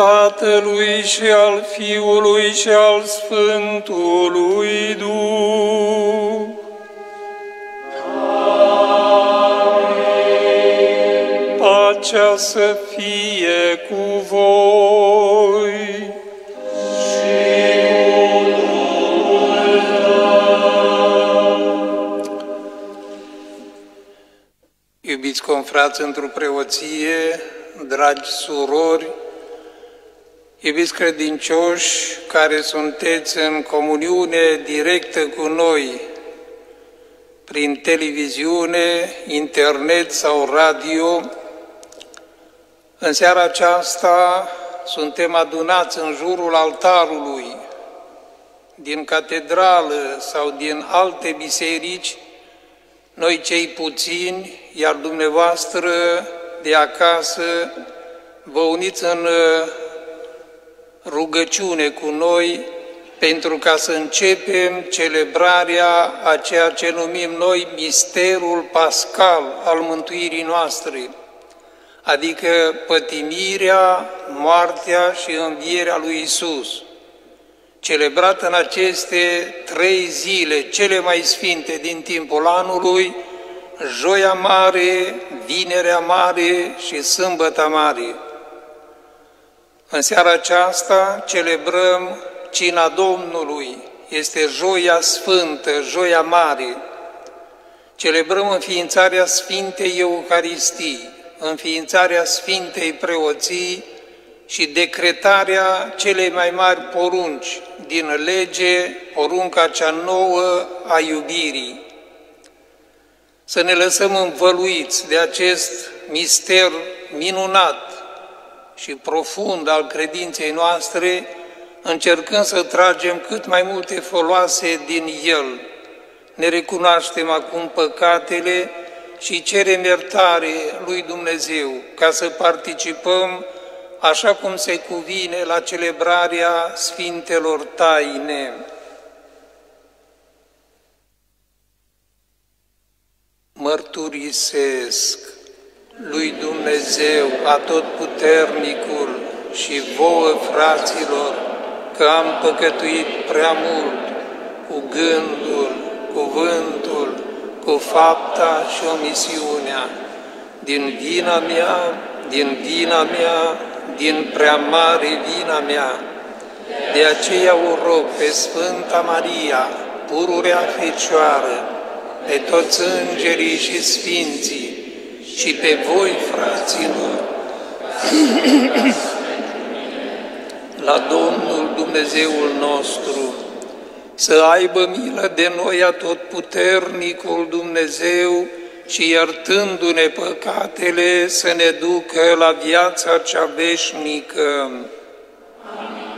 numele Tatălui și al Fiului și al Sfântului Duh. Pacea să fie cu voi. Iubiți confrați într-o preoție, dragi surori, iubiți credincioși care sunteți în comuniune directă cu noi, prin televiziune, internet sau radio, în seara aceasta suntem adunați în jurul altarului, din catedrală sau din alte biserici, noi cei puțini, iar dumneavoastră de acasă, vă uniți în uh, rugăciune cu noi pentru ca să începem celebrarea a ceea ce numim noi misterul pascal al mântuirii noastre, adică pătimirea, moartea și învierea lui Isus, celebrat în aceste trei zile cele mai sfinte din timpul anului, Joia Mare, Vinerea Mare și Sâmbăta Mare. În seara aceasta celebrăm Cina Domnului, este Joia Sfântă, Joia Mare. Celebrăm înființarea Sfintei Euharistii, înființarea Sfintei Preoții și decretarea celei mai mari porunci din lege, porunca cea nouă a iubirii să ne lăsăm învăluiți de acest mister minunat și profund al credinței noastre, încercând să tragem cât mai multe foloase din el. Ne recunoaștem acum păcatele și cerem iertare lui Dumnezeu ca să participăm așa cum se cuvine la celebrarea Sfintelor Taine. mărturisesc lui Dumnezeu Atotputernicul și vouă, fraților, că am păcătuit prea mult cu gândul, cuvântul, cu fapta și omisiunea, din vina mea, din vina mea, din prea mare vina mea. De aceea o rog pe Sfânta Maria, pururea Fecioară, pe toți îngerii și sfinții și pe voi, fraților, la Domnul Dumnezeul nostru, să aibă milă de noi atotputernicul Dumnezeu și iertându-ne păcatele să ne ducă la viața cea veșnică. Gloria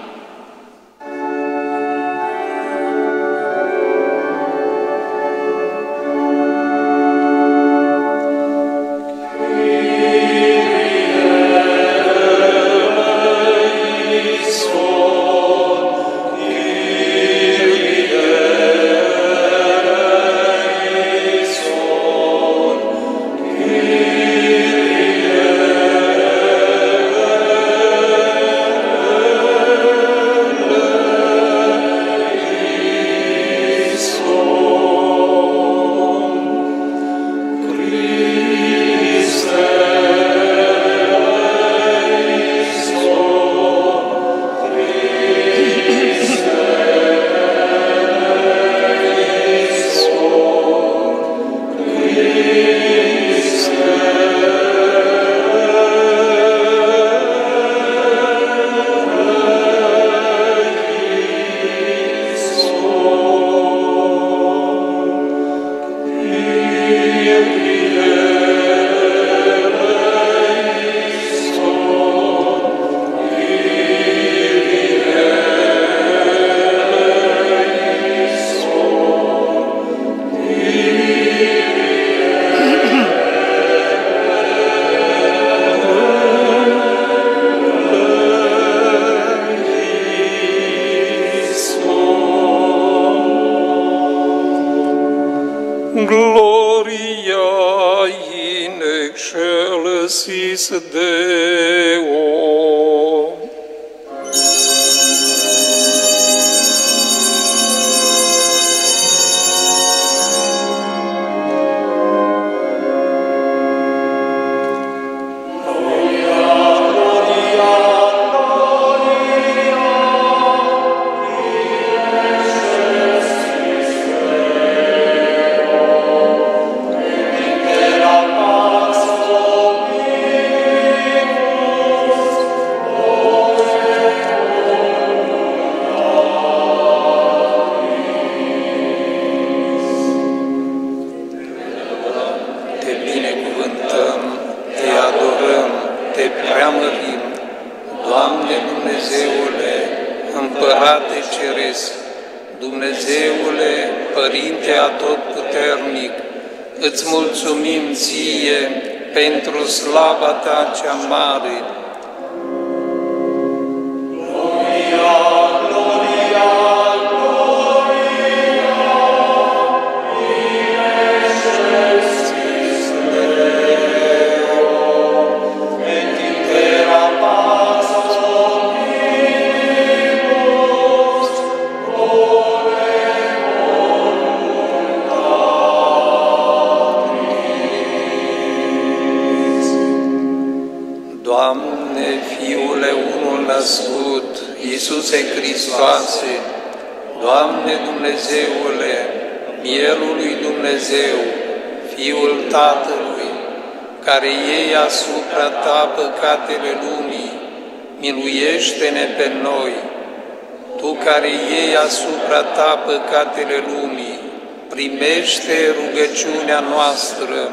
Ta păcatele lumii, primește rugăciunea noastră.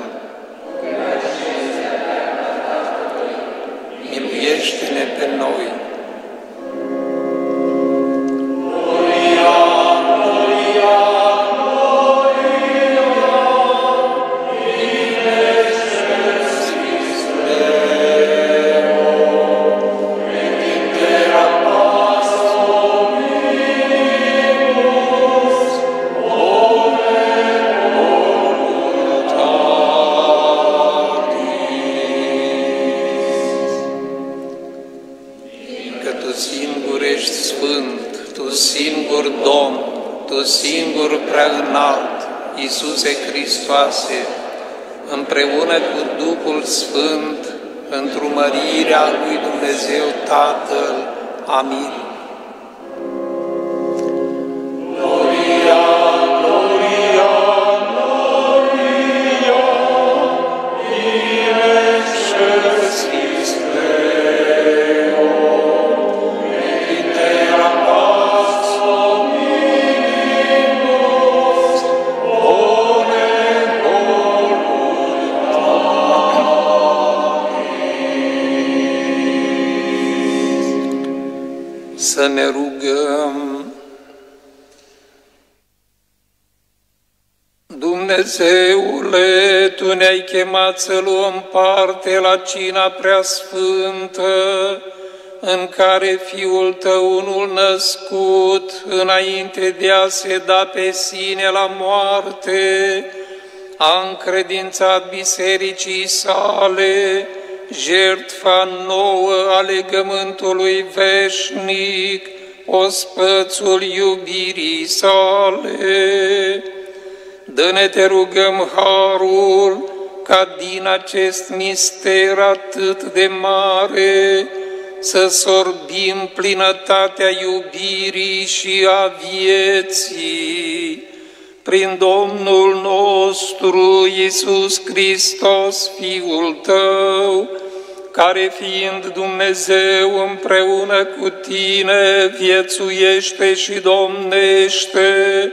Hristoase, împreună cu Duhul Sfânt, într-o mărirea lui Dumnezeu Tatăl. Amin. Dumnezeule, Tu ne-ai chemat să luăm parte la cina preasfântă, în care Fiul Tău, unul născut, înainte de a se da pe sine la moarte, a încredințat bisericii sale, jertfa nouă a legământului veșnic, ospățul iubirii sale. Dă-ne, te rugăm, harul, ca din acest mister atât de mare să sorbim plinătatea iubirii și a vieții prin Domnul nostru Iisus Hristos, Fiul Tău, care fiind Dumnezeu împreună cu tine viețuiește și domnește,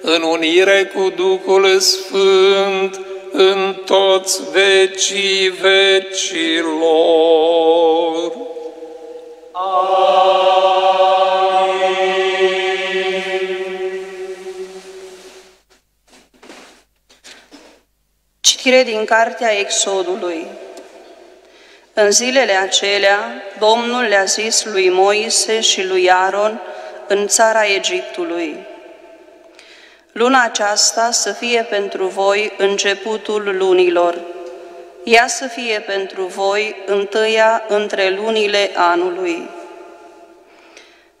în unire cu Duhul Sfânt, în toți vecii vecilor. Citire din Cartea Exodului. În zilele acelea, Domnul le-a zis lui Moise și lui Aaron în țara Egiptului, Luna aceasta să fie pentru voi începutul lunilor. Ea să fie pentru voi întâia între lunile anului.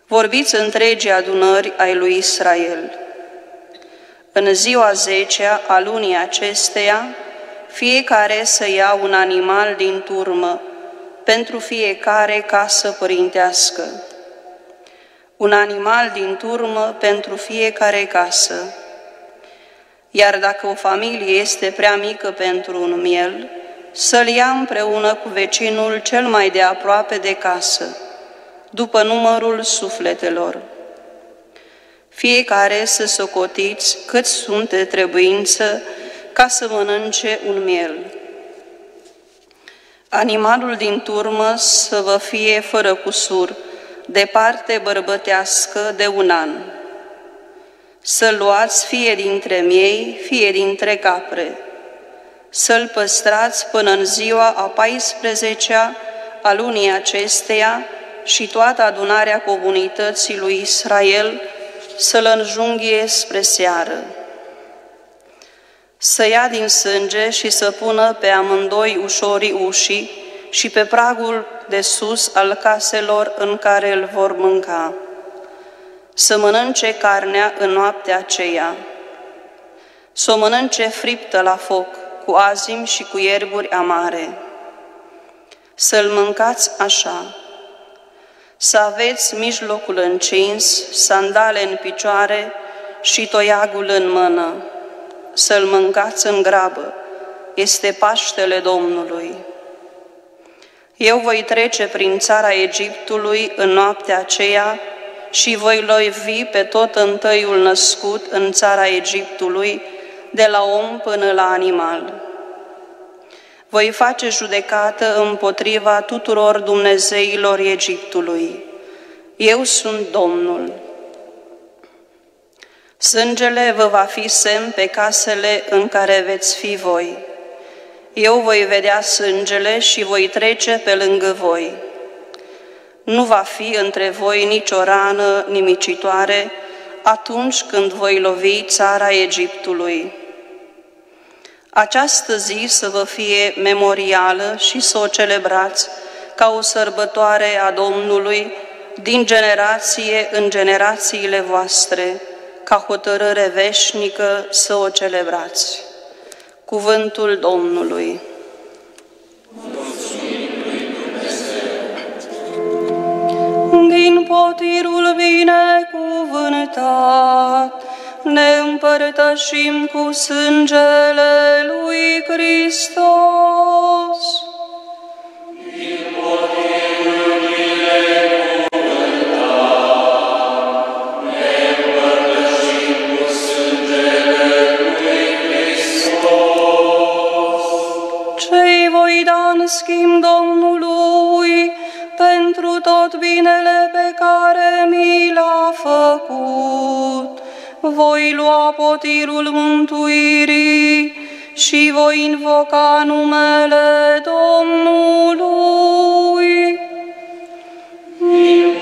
Vorbiți întregii adunări ai lui Israel. În ziua zecea a lunii acesteia, fiecare să ia un animal din turmă, pentru fiecare casă părintească. Un animal din turmă pentru fiecare casă iar dacă o familie este prea mică pentru un miel, să-l ia împreună cu vecinul cel mai de aproape de casă, după numărul sufletelor. Fiecare să socotiți cât sunt de trebuință ca să mănânce un miel. Animalul din turmă să vă fie fără cusur, de parte bărbătească de un an. Să-l luați fie dintre miei, fie dintre capre. Să-l păstrați până în ziua a 14-a a lunii acesteia și toată adunarea comunității lui Israel să-l înjunghie spre seară. Să ia din sânge și să pună pe amândoi ușorii ușii și pe pragul de sus al caselor în care îl vor mânca. Să mănânce carnea în noaptea aceea, să o mănânce friptă la foc, cu azim și cu ierburi amare. Să-l mâncați așa, să aveți mijlocul încins, sandale în picioare și toiagul în mână, să-l mâncați în grabă, este Paștele Domnului. Eu voi trece prin țara Egiptului în noaptea aceea și voi lovi pe tot întâiul născut în țara Egiptului, de la om până la animal. Voi face judecată împotriva tuturor Dumnezeilor Egiptului. Eu sunt Domnul. Sângele vă va fi semn pe casele în care veți fi voi. Eu voi vedea sângele și voi trece pe lângă voi. Nu va fi între voi nicio rană nimicitoare atunci când voi lovi țara Egiptului. Această zi să vă fie memorială și să o celebrați ca o sărbătoare a Domnului din generație în generațiile voastre, ca hotărâre veșnică să o celebrați. Cuvântul Domnului. Din potirul binecuvântat, ne împărtășim cu sângele lui Hristos. Din potirul schimb Domnului pentru tot binele pe care mi l-a făcut. Voi lua potirul mântuirii și voi invoca numele Domnului. Din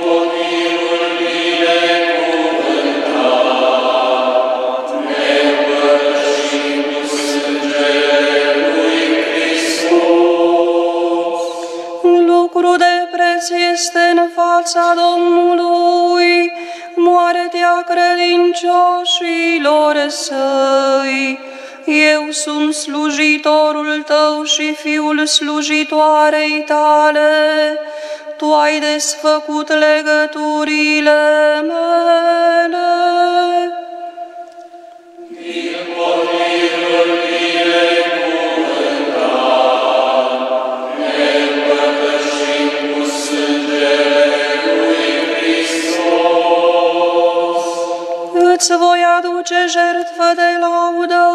este în fața Domnului, moartea credincioșilor săi. Eu sunt slujitorul tău și fiul slujitoarei tale, tu ai desfăcut legăturile mele. Îți voi aduce jertfă de laudă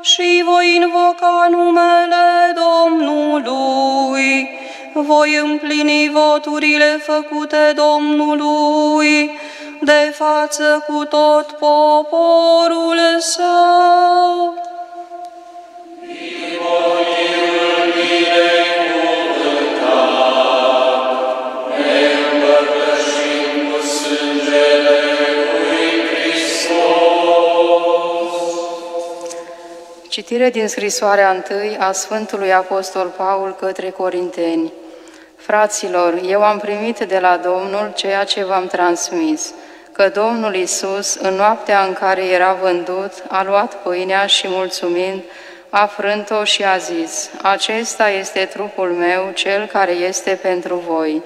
și voi invoca numele Domnului. Voi împlini voturile făcute Domnului de față cu tot poporul său. Citire din scrisoarea întâi a Sfântului Apostol Paul către Corinteni. Fraților, eu am primit de la Domnul ceea ce v-am transmis, că Domnul Isus, în noaptea în care era vândut, a luat pâinea și mulțumind, a frânt-o și a zis, Acesta este trupul meu, cel care este pentru voi.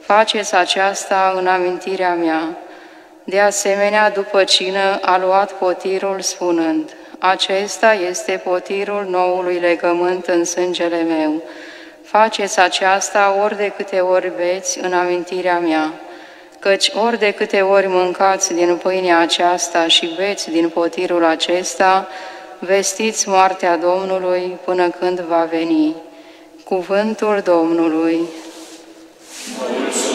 Faceți aceasta în amintirea mea. De asemenea, după cină, a luat potirul spunând, acesta este potirul noului legământ în sângele meu. Faceți aceasta ori de câte ori beți în amintirea mea, căci ori de câte ori mâncați din pâinea aceasta și beți din potirul acesta, vestiți moartea Domnului până când va veni. Cuvântul Domnului. Mulțumim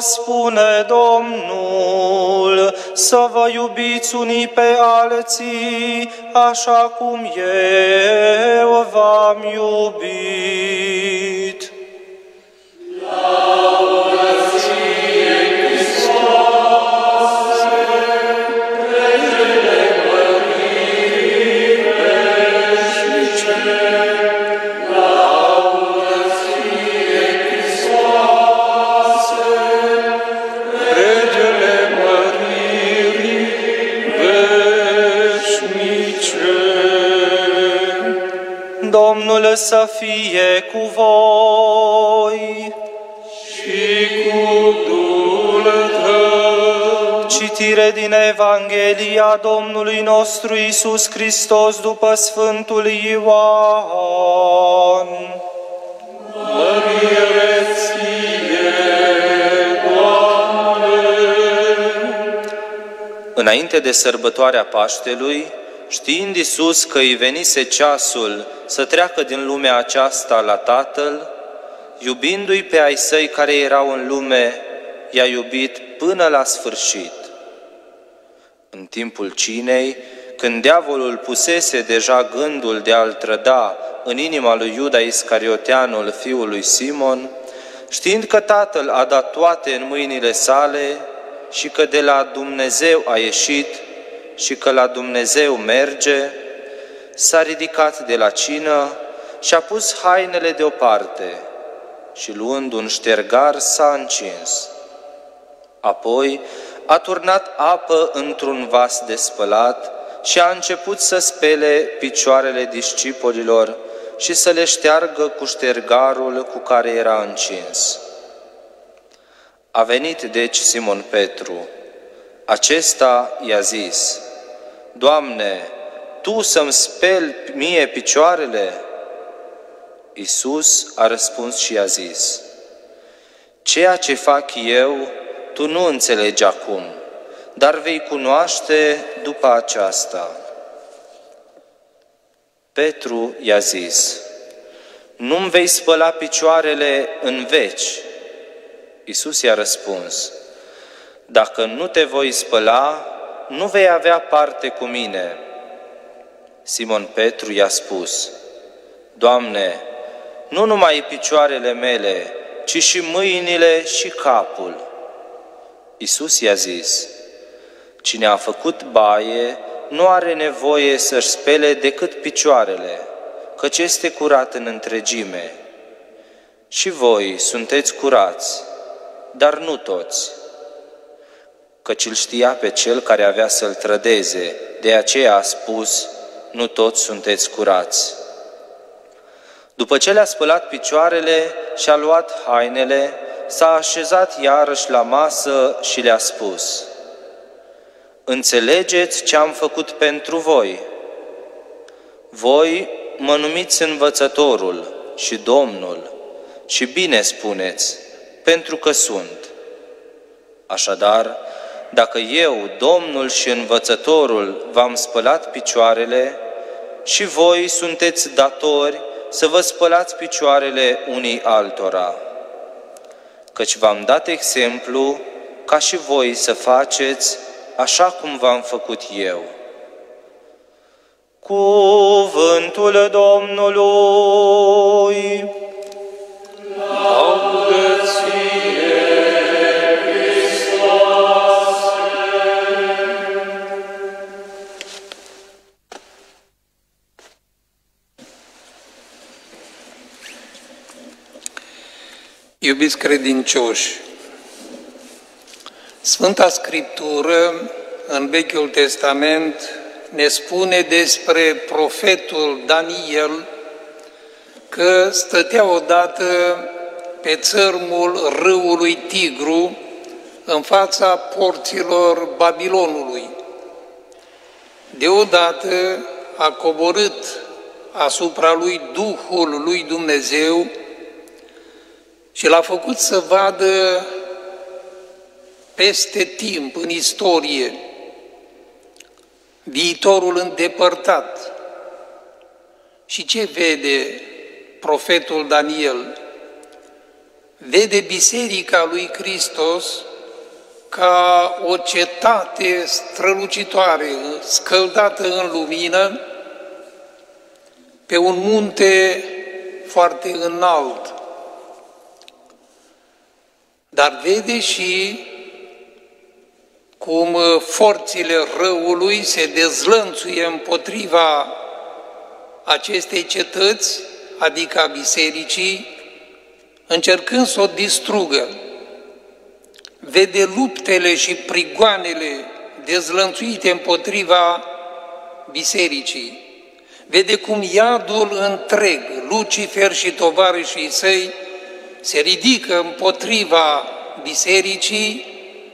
spune Domnul, să vă iubiți unii pe alții, așa cum eu v-am iubit. Regele Domnul să fie cu voi. și cu Duhul tău. Citire din Evanghelia Domnului nostru Isus Hristos după Sfântul Ioan. Mărire ție, Doamne! Înainte de sărbătoarea Paștelui, știind Isus că îi venise ceasul să treacă din lumea aceasta la Tatăl, iubindu-i pe ai săi care erau în lume, i-a iubit până la sfârșit. În timpul cinei, când diavolul pusese deja gândul de a-l trăda în inima lui Iuda Iscarioteanul, fiul lui Simon, știind că Tatăl a dat toate în mâinile sale și că de la Dumnezeu a ieșit și că la Dumnezeu merge, s-a ridicat de la cină și a pus hainele deoparte și luând un ștergar s-a încins. Apoi a turnat apă într-un vas de spălat și a început să spele picioarele discipolilor și să le șteargă cu ștergarul cu care era încins. A venit deci Simon Petru. Acesta i-a zis, Doamne, Tu să-mi speli mie picioarele? Iisus a răspuns și i-a zis, Ceea ce fac eu, tu nu înțelegi acum, dar vei cunoaște după aceasta. Petru i-a zis, Nu-mi vei spăla picioarele în veci. Iisus i-a răspuns, Dacă nu te voi spăla, nu vei avea parte cu mine. Simon Petru i-a spus, Doamne, nu numai picioarele mele, ci și mâinile și capul. Iisus i-a zis, Cine a făcut baie nu are nevoie să-și spele decât picioarele, căci este curat în întregime. Și voi sunteți curați, dar nu toți. Căci îl știa pe cel care avea să-l trădeze, de aceea a spus, nu toți sunteți curați. După ce le-a spălat picioarele și a luat hainele, s-a așezat iarăși la masă și le-a spus, Înțelegeți ce am făcut pentru voi. Voi mă numiți învățătorul și Domnul și bine spuneți, pentru că sunt. Așadar, dacă eu, Domnul și învățătorul, v-am spălat picioarele, și voi sunteți datori să vă spălați picioarele unii altora. Căci v-am dat exemplu ca și voi să faceți așa cum v-am făcut eu. Cuvântul Domnului. Iubiți credincioși, Sfânta Scriptură în Vechiul Testament ne spune despre profetul Daniel că stătea odată pe țărmul râului Tigru, în fața porților Babilonului. Deodată a coborât asupra lui Duhul lui Dumnezeu și l-a făcut să vadă peste timp, în istorie, viitorul îndepărtat. Și ce vede profetul Daniel? Vede Biserica lui Hristos ca o cetate strălucitoare, scăldată în lumină, pe un munte foarte înalt. Dar vede și cum forțele răului se dezlănțuie împotriva acestei cetăți, adică a bisericii, încercând să o distrugă. Vede luptele și prigoanele dezlănțuite împotriva bisericii, vede cum iadul întreg, Lucifer și tovarășii săi, se ridică împotriva bisericii,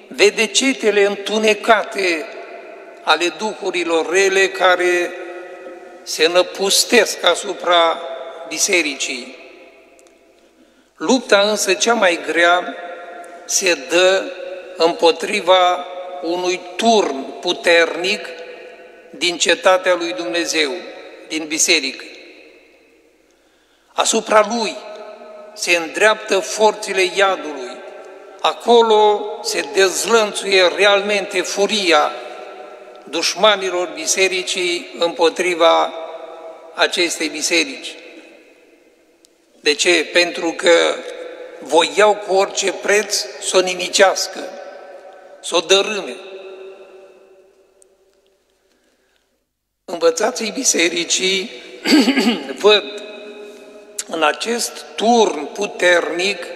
vede cetele întunecate ale duhurilor rele care se năpustesc asupra bisericii. Lupta însă cea mai grea se dă împotriva unui turn puternic din cetatea lui Dumnezeu, din biserică. Asupra lui se îndreaptă forțele iadului, acolo se dezlănțuie realmente furia dușmanilor bisericii împotriva acestei biserici. De ce? Pentru că voiau cu orice preț să o nimicească, să o dărâme. Învățații bisericii văd în acest turn puternic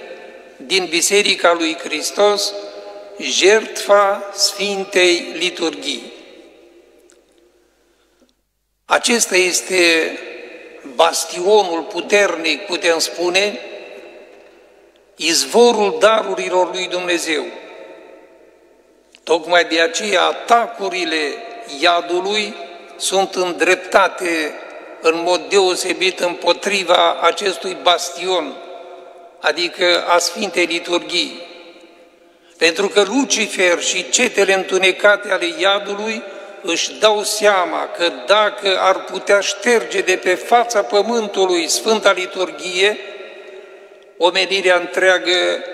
din Biserica lui Hristos jertfa Sfintei Liturghii. Acesta este bastionul puternic, putem spune, izvorul darurilor lui Dumnezeu. Tocmai de aceea atacurile iadului sunt îndreptate în mod deosebit împotriva acestui bastion, adică a Sfintei Liturghii. Pentru că Lucifer și cetele întunecate ale iadului își dau seama că dacă ar putea șterge de pe fața pământului Sfânta Liturghie, omenirea întreagă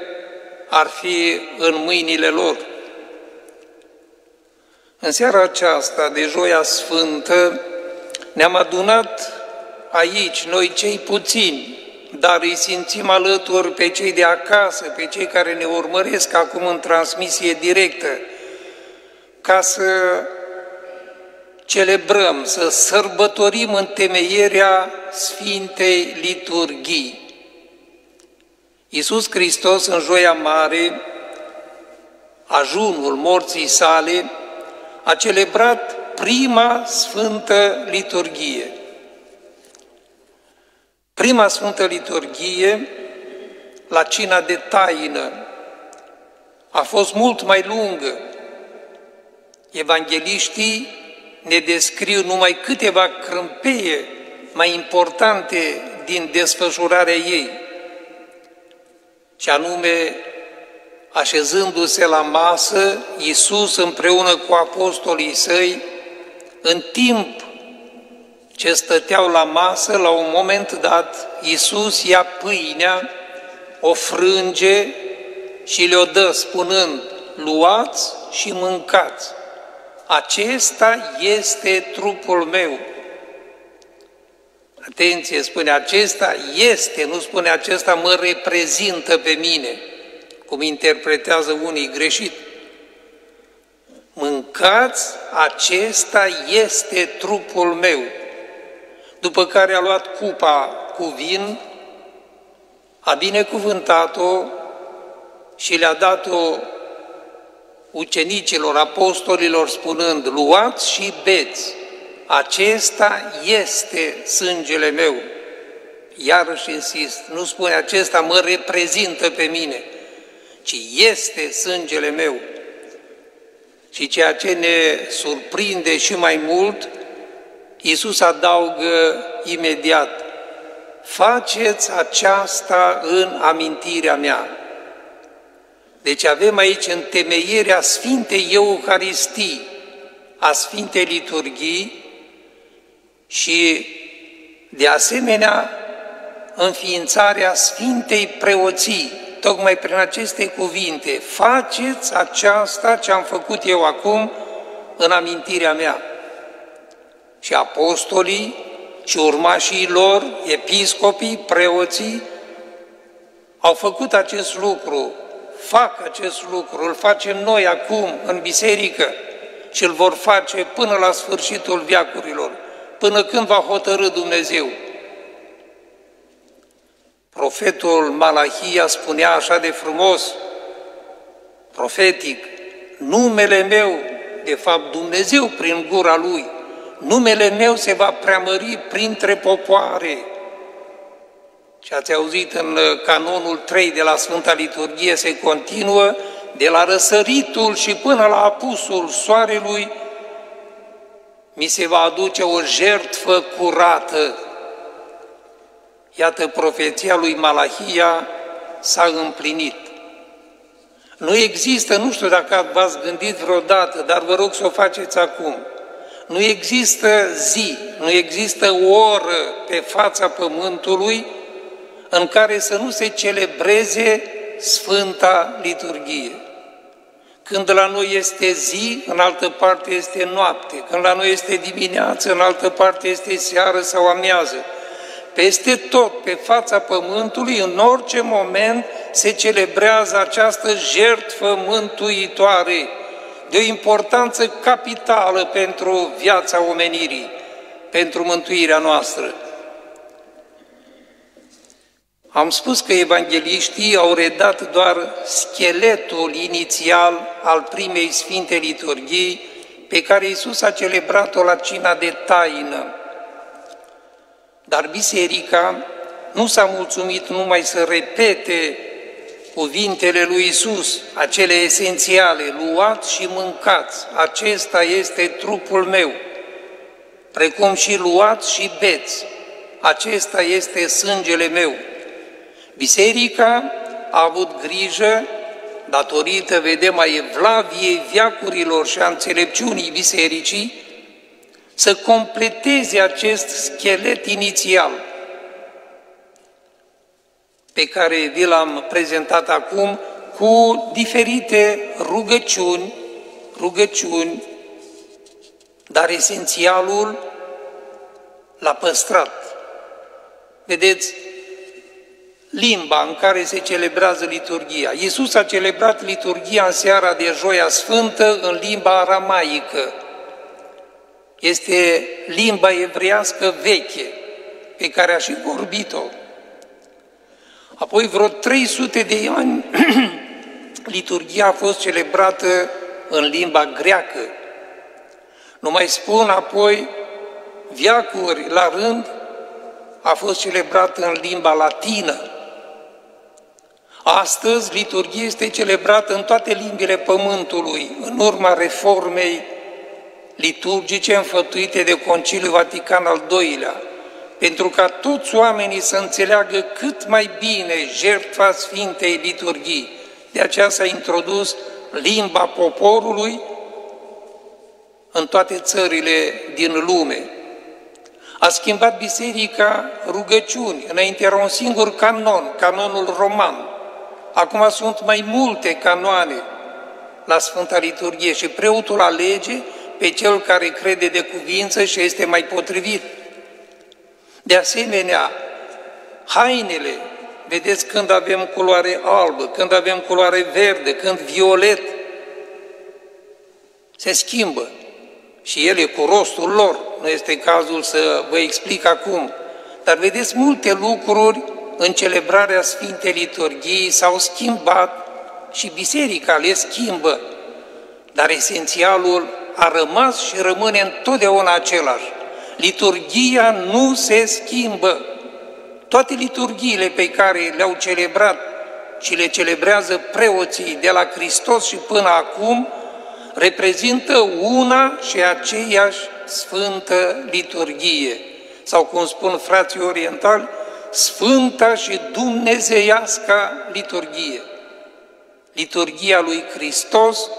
ar fi în mâinile lor. În seara aceasta de Joia Sfântă ne-am adunat aici, noi cei puțini, dar îi simțim alături pe cei de acasă, pe cei care ne urmăresc acum în transmisie directă, ca să celebrăm, să sărbătorim întemeierea Sfintei Liturghii. Iisus Hristos în Joia Mare, ajunul morții sale, a celebrat prima Sfântă Liturghie. Prima Sfântă Liturghie, la cina de taină, a fost mult mai lungă. Evangeliștii ne descriu numai câteva crâmpeie mai importante din desfășurarea ei și anume așezându-se la masă, Iisus împreună cu apostolii săi, în timp ce stăteau la masă, la un moment dat, Iisus ia pâinea, o frânge și le-o dă spunând, luați și mâncați. Acesta este trupul meu, Atenție, spune acesta este, nu spune acesta mă reprezintă pe mine, cum interpretează unii greșit. Mâncați, acesta este trupul meu. După care a luat cupa cu vin, a binecuvântat-o și le-a dat-o ucenicilor, apostolilor, spunând, luați și beți, acesta este sângele meu. Iarăși insist, nu spune acesta mă reprezintă pe mine, ci este sângele meu. Și ceea ce ne surprinde și mai mult, Iisus adaugă imediat, faceți aceasta în amintirea mea. Deci avem aici întemeierea Sfintei Euharistii, a Sfintei Liturghii și, de asemenea, înființarea Sfintei Preoții, tocmai prin aceste cuvinte, faceți aceasta ce am făcut eu acum în amintirea mea. Și apostolii și urmașii lor, episcopii, preoții, au făcut acest lucru, fac acest lucru, îl facem noi acum în biserică și îl vor face până la sfârșitul viacurilor, până când va hotărâ Dumnezeu. Profetul Malahia spunea așa de frumos, profetic, numele meu, de fapt Dumnezeu prin gura lui, numele meu se va preamări printre popoare. Și ați auzit în canonul 3 de la Sfânta Liturghie se continuă de la răsăritul și până la apusul soarelui, mi se va aduce o jertfă curată. Iată, profeția lui Malahia s-a împlinit. Nu există, nu știu dacă v-ați gândit vreodată, dar vă rog să o faceți acum. Nu există zi, nu există oră pe fața pământului în care să nu se celebreze Sfânta Liturghie. Când la noi este zi, în altă parte este noapte. Când la noi este dimineață, în altă parte este seară sau amiază. Peste tot, pe fața pământului, în orice moment, se celebrează această jertfă mântuitoare, de o importanță capitală pentru viața omenirii, pentru mântuirea noastră. Am spus că evangeliștii au redat doar scheletul inițial al primei Sfinte Liturghii, pe care Iisus a celebrat-o la cina de taină. Dar biserica nu s-a mulțumit numai să repete cuvintele lui Iisus, acele esențiale, luați și mâncați, acesta este trupul meu, precum și luați și beți, acesta este sângele meu. Biserica a avut grijă, datorită, vedem, a evlaviei viacurilor și a înțelepciunii bisericii, să completeze acest schelet inițial pe care vi l-am prezentat acum cu diferite rugăciuni, rugăciuni, dar esențialul l-a păstrat. Vedeți, limba în care se celebrează liturgia. Iisus a celebrat liturgia în seara de Joia Sfântă în limba aramaică. Este limba evreiască veche, pe care a și vorbit-o. Apoi vreo 300 de ani liturgia a fost celebrată în limba greacă. Nu mai spun apoi, viacuri la rând, a fost celebrată în limba latină. Astăzi, liturghia este celebrată în toate limbile pământului, în urma reformei liturgice înfătuite de Conciliul Vatican al II-lea, pentru ca toți oamenii să înțeleagă cât mai bine jertfa Sfintei Liturghii. De aceea s-a introdus limba poporului în toate țările din lume. A schimbat biserica rugăciuni. Înainte era un singur canon, canonul roman. Acum sunt mai multe canoane la Sfânta Liturghie și preotul alege pe cel care crede de cuvință și este mai potrivit. De asemenea, hainele, vedeți când avem culoare albă, când avem culoare verde, când violet, se schimbă și ele cu rostul lor. Nu este cazul să vă explic acum. Dar vedeți multe lucruri în celebrarea Sfintei Liturghii s-au schimbat și biserica le schimbă, dar esențialul a rămas și rămâne întotdeauna același. Liturgia nu se schimbă. Toate liturgiile pe care le-au celebrat și le celebrează preoții de la Hristos și până acum, reprezintă una și aceeași sfântă liturghie. Sau cum spun frații orientali, sfânta și dumnezeiasca liturghie. Liturghia lui Hristos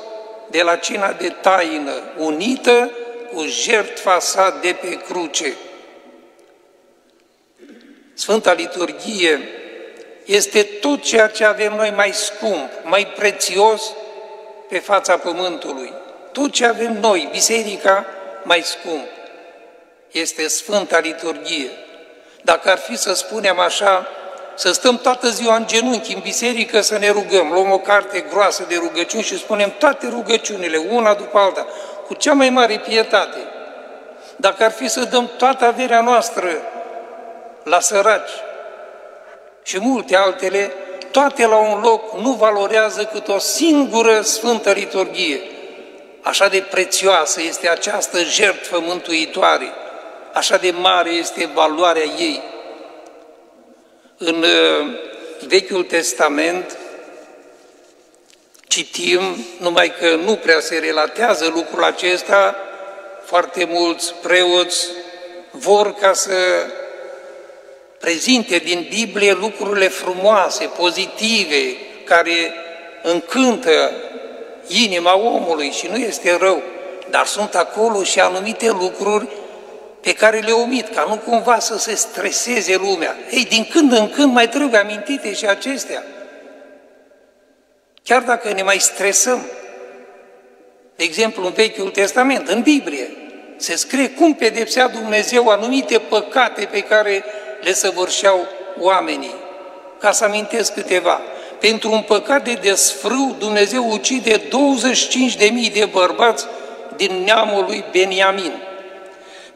de la cina de taină, unită cu jertfa sa de pe cruce. Sfânta Liturghie este tot ceea ce avem noi mai scump, mai prețios pe fața pământului. Tot ce avem noi, biserica, mai scump, este Sfânta Liturghie. Dacă ar fi să spunem așa, să stăm toată ziua în genunchi în biserică să ne rugăm, luăm o carte groasă de rugăciuni și spunem toate rugăciunile, una după alta, cu cea mai mare pietate. Dacă ar fi să dăm toată averea noastră la săraci și multe altele, toate la un loc nu valorează cât o singură sfântă liturghie. Așa de prețioasă este această jertfă mântuitoare, așa de mare este valoarea ei. În uh, Vechiul Testament citim, numai că nu prea se relatează lucrul acesta, foarte mulți preoți vor ca să prezinte din Biblie lucrurile frumoase, pozitive, care încântă inima omului și nu este rău, dar sunt acolo și anumite lucruri pe care le omit, ca nu cumva să se streseze lumea. Ei, din când în când mai trebuie amintite și acestea. Chiar dacă ne mai stresăm, de exemplu, în Vechiul Testament, în Biblie, se scrie cum pedepsea Dumnezeu anumite păcate pe care le săvârșeau oamenii. Ca să amintesc câteva. Pentru un păcat de desfrâu, Dumnezeu ucide 25.000 de bărbați din neamul lui Beniamin.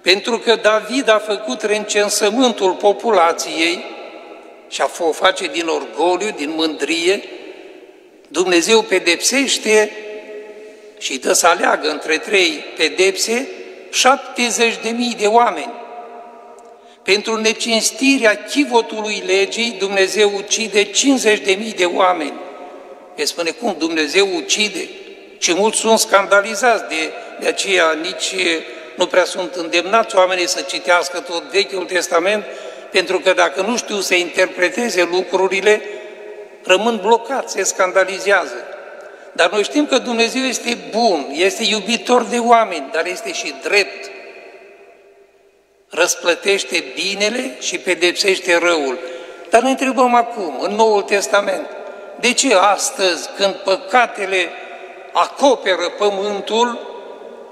Pentru că David a făcut reîncensământul populației și a o face din orgoliu, din mândrie, Dumnezeu pedepsește și dă să aleagă între trei pedepse 70.000 de oameni. Pentru necinstirea chivotului legii, Dumnezeu ucide 50.000 de oameni. E spune, cum Dumnezeu ucide? Și mulți sunt scandalizați, de, de aceea nici nu prea sunt îndemnați oamenii să citească tot Vechiul Testament, pentru că dacă nu știu să interpreteze lucrurile, rămân blocați, se scandalizează. Dar noi știm că Dumnezeu este bun, este iubitor de oameni, dar este și drept. Răsplătește binele și pedepsește răul. Dar ne întrebăm acum, în Noul Testament, de ce astăzi, când păcatele acoperă pământul,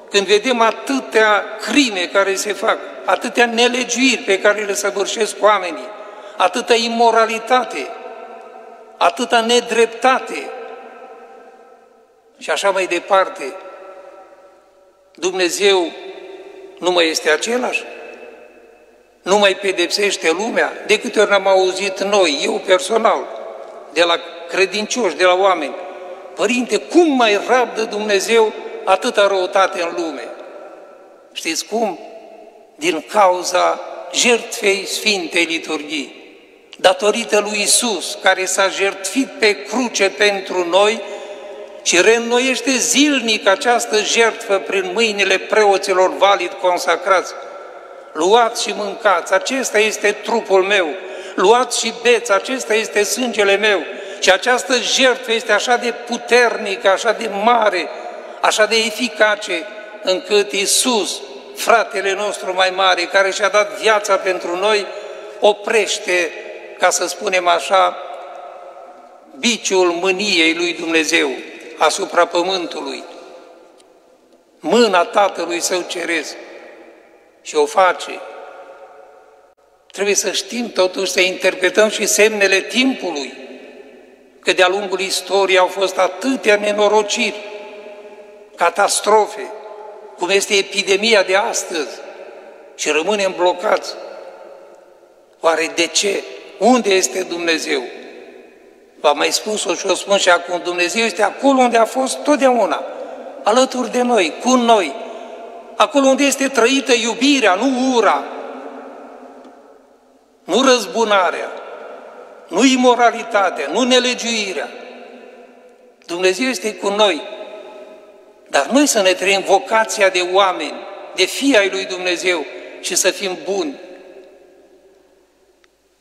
când vedem atâtea crime care se fac, atâtea nelegiuiri pe care le săvârșesc oamenii, atâta imoralitate, atâta nedreptate și așa mai departe, Dumnezeu nu mai este același? Nu mai pedepsește lumea? De câte ori am auzit noi, eu personal, de la credincioși, de la oameni, Părinte, cum mai rabdă Dumnezeu atâta răutate în lume. Știți cum? Din cauza jertfei Sfintei Liturghii. Datorită lui Isus, care s-a jertfit pe cruce pentru noi și reînnoiește zilnic această jertfă prin mâinile preoților valid consacrați. Luați și mâncați, acesta este trupul meu, luați și beți, acesta este sângele meu. Și această jertfă este așa de puternică, așa de mare, așa de eficace, încât Isus, fratele nostru mai mare, care și-a dat viața pentru noi, oprește, ca să spunem așa, biciul mâniei lui Dumnezeu asupra pământului. Mâna Tatălui Său Ceresc și o face. Trebuie să știm totuși să interpretăm și semnele timpului, că de-a lungul istoriei au fost atâtea nenorociri, catastrofe, cum este epidemia de astăzi și rămânem blocați. Oare de ce? Unde este Dumnezeu? V-am mai spus-o și o spun și acum, Dumnezeu este acolo unde a fost totdeauna, alături de noi, cu noi. acolo unde este trăită iubirea, nu ura, nu răzbunarea, nu imoralitatea, nu nelegiuirea. Dumnezeu este cu noi, dar noi să ne trăim vocația de oameni, de fii ai lui Dumnezeu și să fim buni.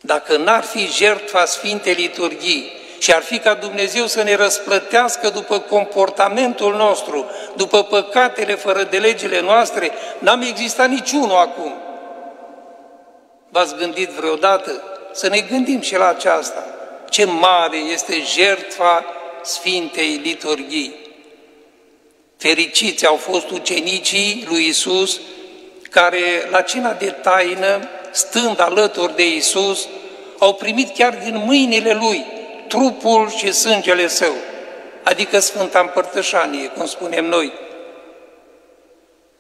Dacă n-ar fi jertfa Sfintei Liturghii și ar fi ca Dumnezeu să ne răsplătească după comportamentul nostru, după păcatele fără de legile noastre, n-am existat niciunul acum. V-ați gândit vreodată? Să ne gândim și la aceasta. Ce mare este jertfa Sfintei Liturghii. Fericiți au fost ucenicii lui Isus, care la cina de taină, stând alături de Isus, au primit chiar din mâinile Lui trupul și sângele Său, adică Sfânta Împărtășanie, cum spunem noi.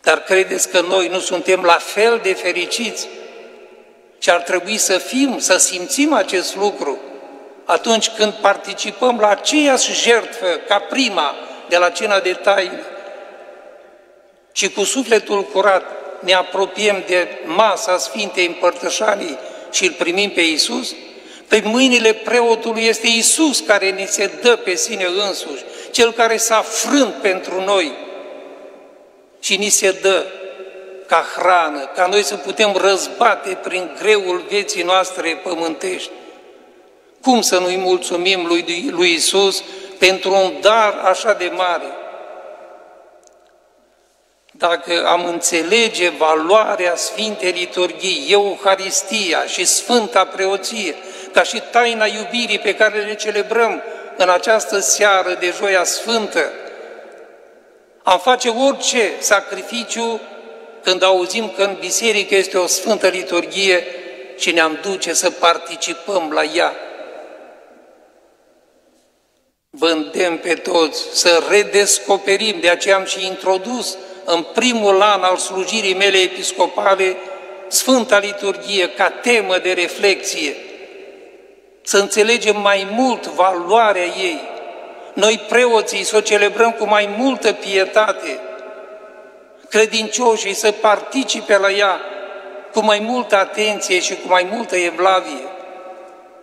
Dar credeți că noi nu suntem la fel de fericiți și ar trebui să fim, să simțim acest lucru atunci când participăm la aceeași jertfă ca prima de la cina de taină și cu sufletul curat ne apropiem de masa Sfintei Împărtășanii și îl primim pe Iisus, pe mâinile preotului este Iisus care ni se dă pe sine însuși, Cel care s-a frânt pentru noi și ni se dă ca hrană, ca noi să putem răzbate prin greul vieții noastre pământești. Cum să nu-i mulțumim lui, lui Isus pentru un dar așa de mare? Dacă am înțelege valoarea Sfintei Liturghii, Euharistia și Sfânta Preoție, ca și taina iubirii pe care le celebrăm în această seară de Joia Sfântă, am face orice sacrificiu când auzim că în biserică este o Sfântă Liturghie și ne-am duce să participăm la ea. Vă îndemn pe toți să redescoperim, de aceea am și introdus în primul an al slujirii mele episcopale Sfânta Liturghie ca temă de reflexie, să înțelegem mai mult valoarea ei. Noi preoții să o celebrăm cu mai multă pietate, credincioșii să participe la ea cu mai multă atenție și cu mai multă evlavie,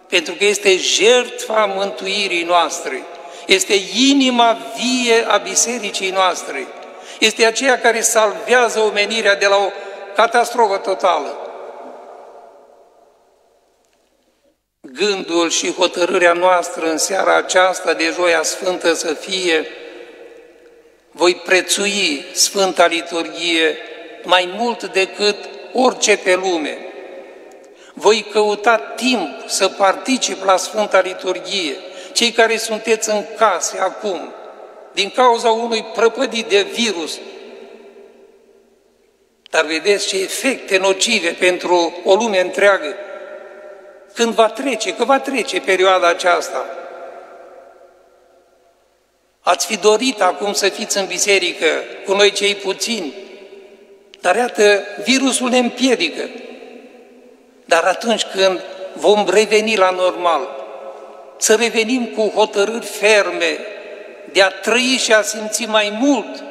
pentru că este jertfa mântuirii noastre, este inima vie a bisericii noastre, este aceea care salvează omenirea de la o catastrofă totală. Gândul și hotărârea noastră în seara aceasta de Joia Sfântă să fie voi prețui Sfânta Liturghie mai mult decât orice pe lume. Voi căuta timp să particip la Sfânta Liturghie. Cei care sunteți în case acum, din cauza unui prăpădit de virus, dar vedeți ce efecte nocive pentru o lume întreagă. Când va trece, că va trece perioada aceasta, Ați fi dorit acum să fiți în biserică cu noi cei puțini, dar iată, virusul ne împiedică. Dar atunci când vom reveni la normal, să revenim cu hotărâri ferme de a trăi și a simți mai mult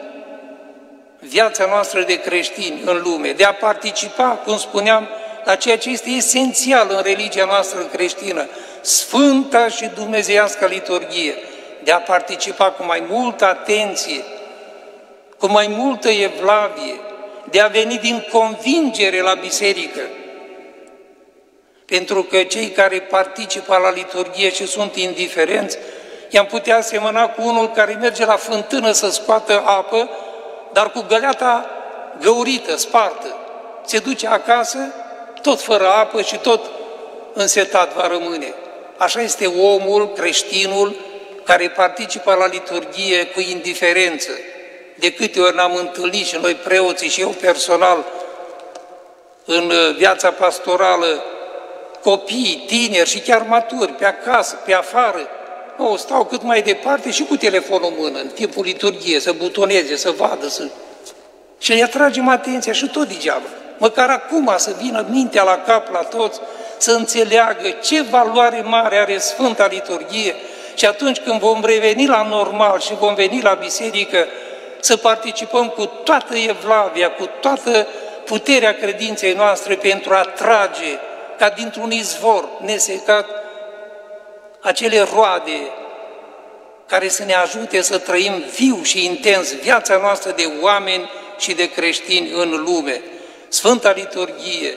viața noastră de creștini în lume, de a participa, cum spuneam, la ceea ce este esențial în religia noastră creștină, Sfânta și Dumnezeiască liturghie, de a participa cu mai multă atenție, cu mai multă evlavie, de a veni din convingere la biserică. Pentru că cei care participă la liturghie și sunt indiferenți, i-am putea asemăna cu unul care merge la fântână să scoată apă, dar cu găleata găurită, spartă. Se duce acasă, tot fără apă și tot însetat va rămâne. Așa este omul, creștinul, care participă la liturghie cu indiferență. De câte ori n-am întâlnit și noi preoții și eu personal în viața pastorală, copii, tineri și chiar maturi, pe acasă, pe afară, o, stau cât mai departe și cu telefonul în mână, în timpul liturghie, să butoneze, să vadă, să... Și îi atragem atenția și tot degeaba. Măcar acum să vină mintea la cap la toți, să înțeleagă ce valoare mare are Sfânta Liturghie și atunci când vom reveni la normal și vom veni la biserică, să participăm cu toată evlavia, cu toată puterea credinței noastre pentru a trage ca dintr-un izvor nesecat acele roade care să ne ajute să trăim viu și intens viața noastră de oameni și de creștini în lume. Sfânta Liturghie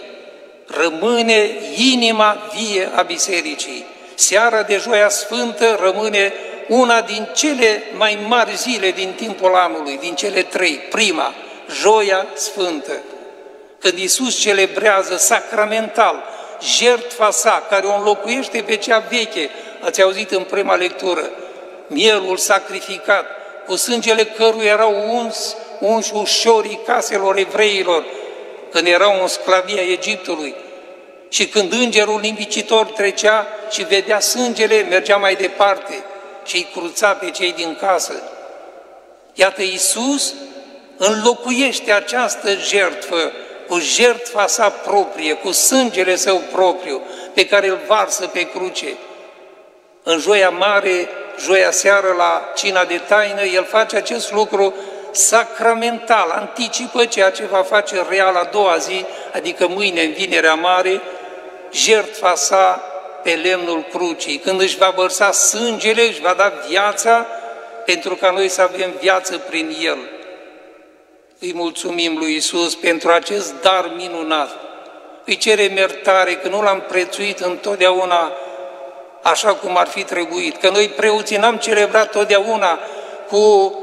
rămâne inima vie a Bisericii. Seara de Joia Sfântă rămâne una din cele mai mari zile din timpul anului, din cele trei. Prima, Joia Sfântă, când Iisus celebrează sacramental jertfa sa, care o înlocuiește pe cea veche, ați auzit în prima lectură, mielul sacrificat, cu sângele căruia erau uns, unși ușorii caselor evreilor, când erau în sclavia Egiptului. Și când îngerul limbicitor trecea și vedea sângele, mergea mai departe și îi cruța pe cei din casă. Iată, Iisus înlocuiește această jertfă cu jertfa sa proprie, cu sângele său propriu, pe care îl varsă pe cruce. În joia mare, joia seară la cina de taină, el face acest lucru sacramental, anticipă ceea ce va face real a doua zi, adică mâine, în vinerea mare, jertfa sa pe lemnul crucii, când își va vărsa sângele, își va da viața, pentru ca noi să avem viață prin El. Îi mulțumim lui Isus pentru acest dar minunat. Îi cerem iertare că nu l-am prețuit întotdeauna așa cum ar fi trebuit, că noi preoții n-am celebrat totdeauna cu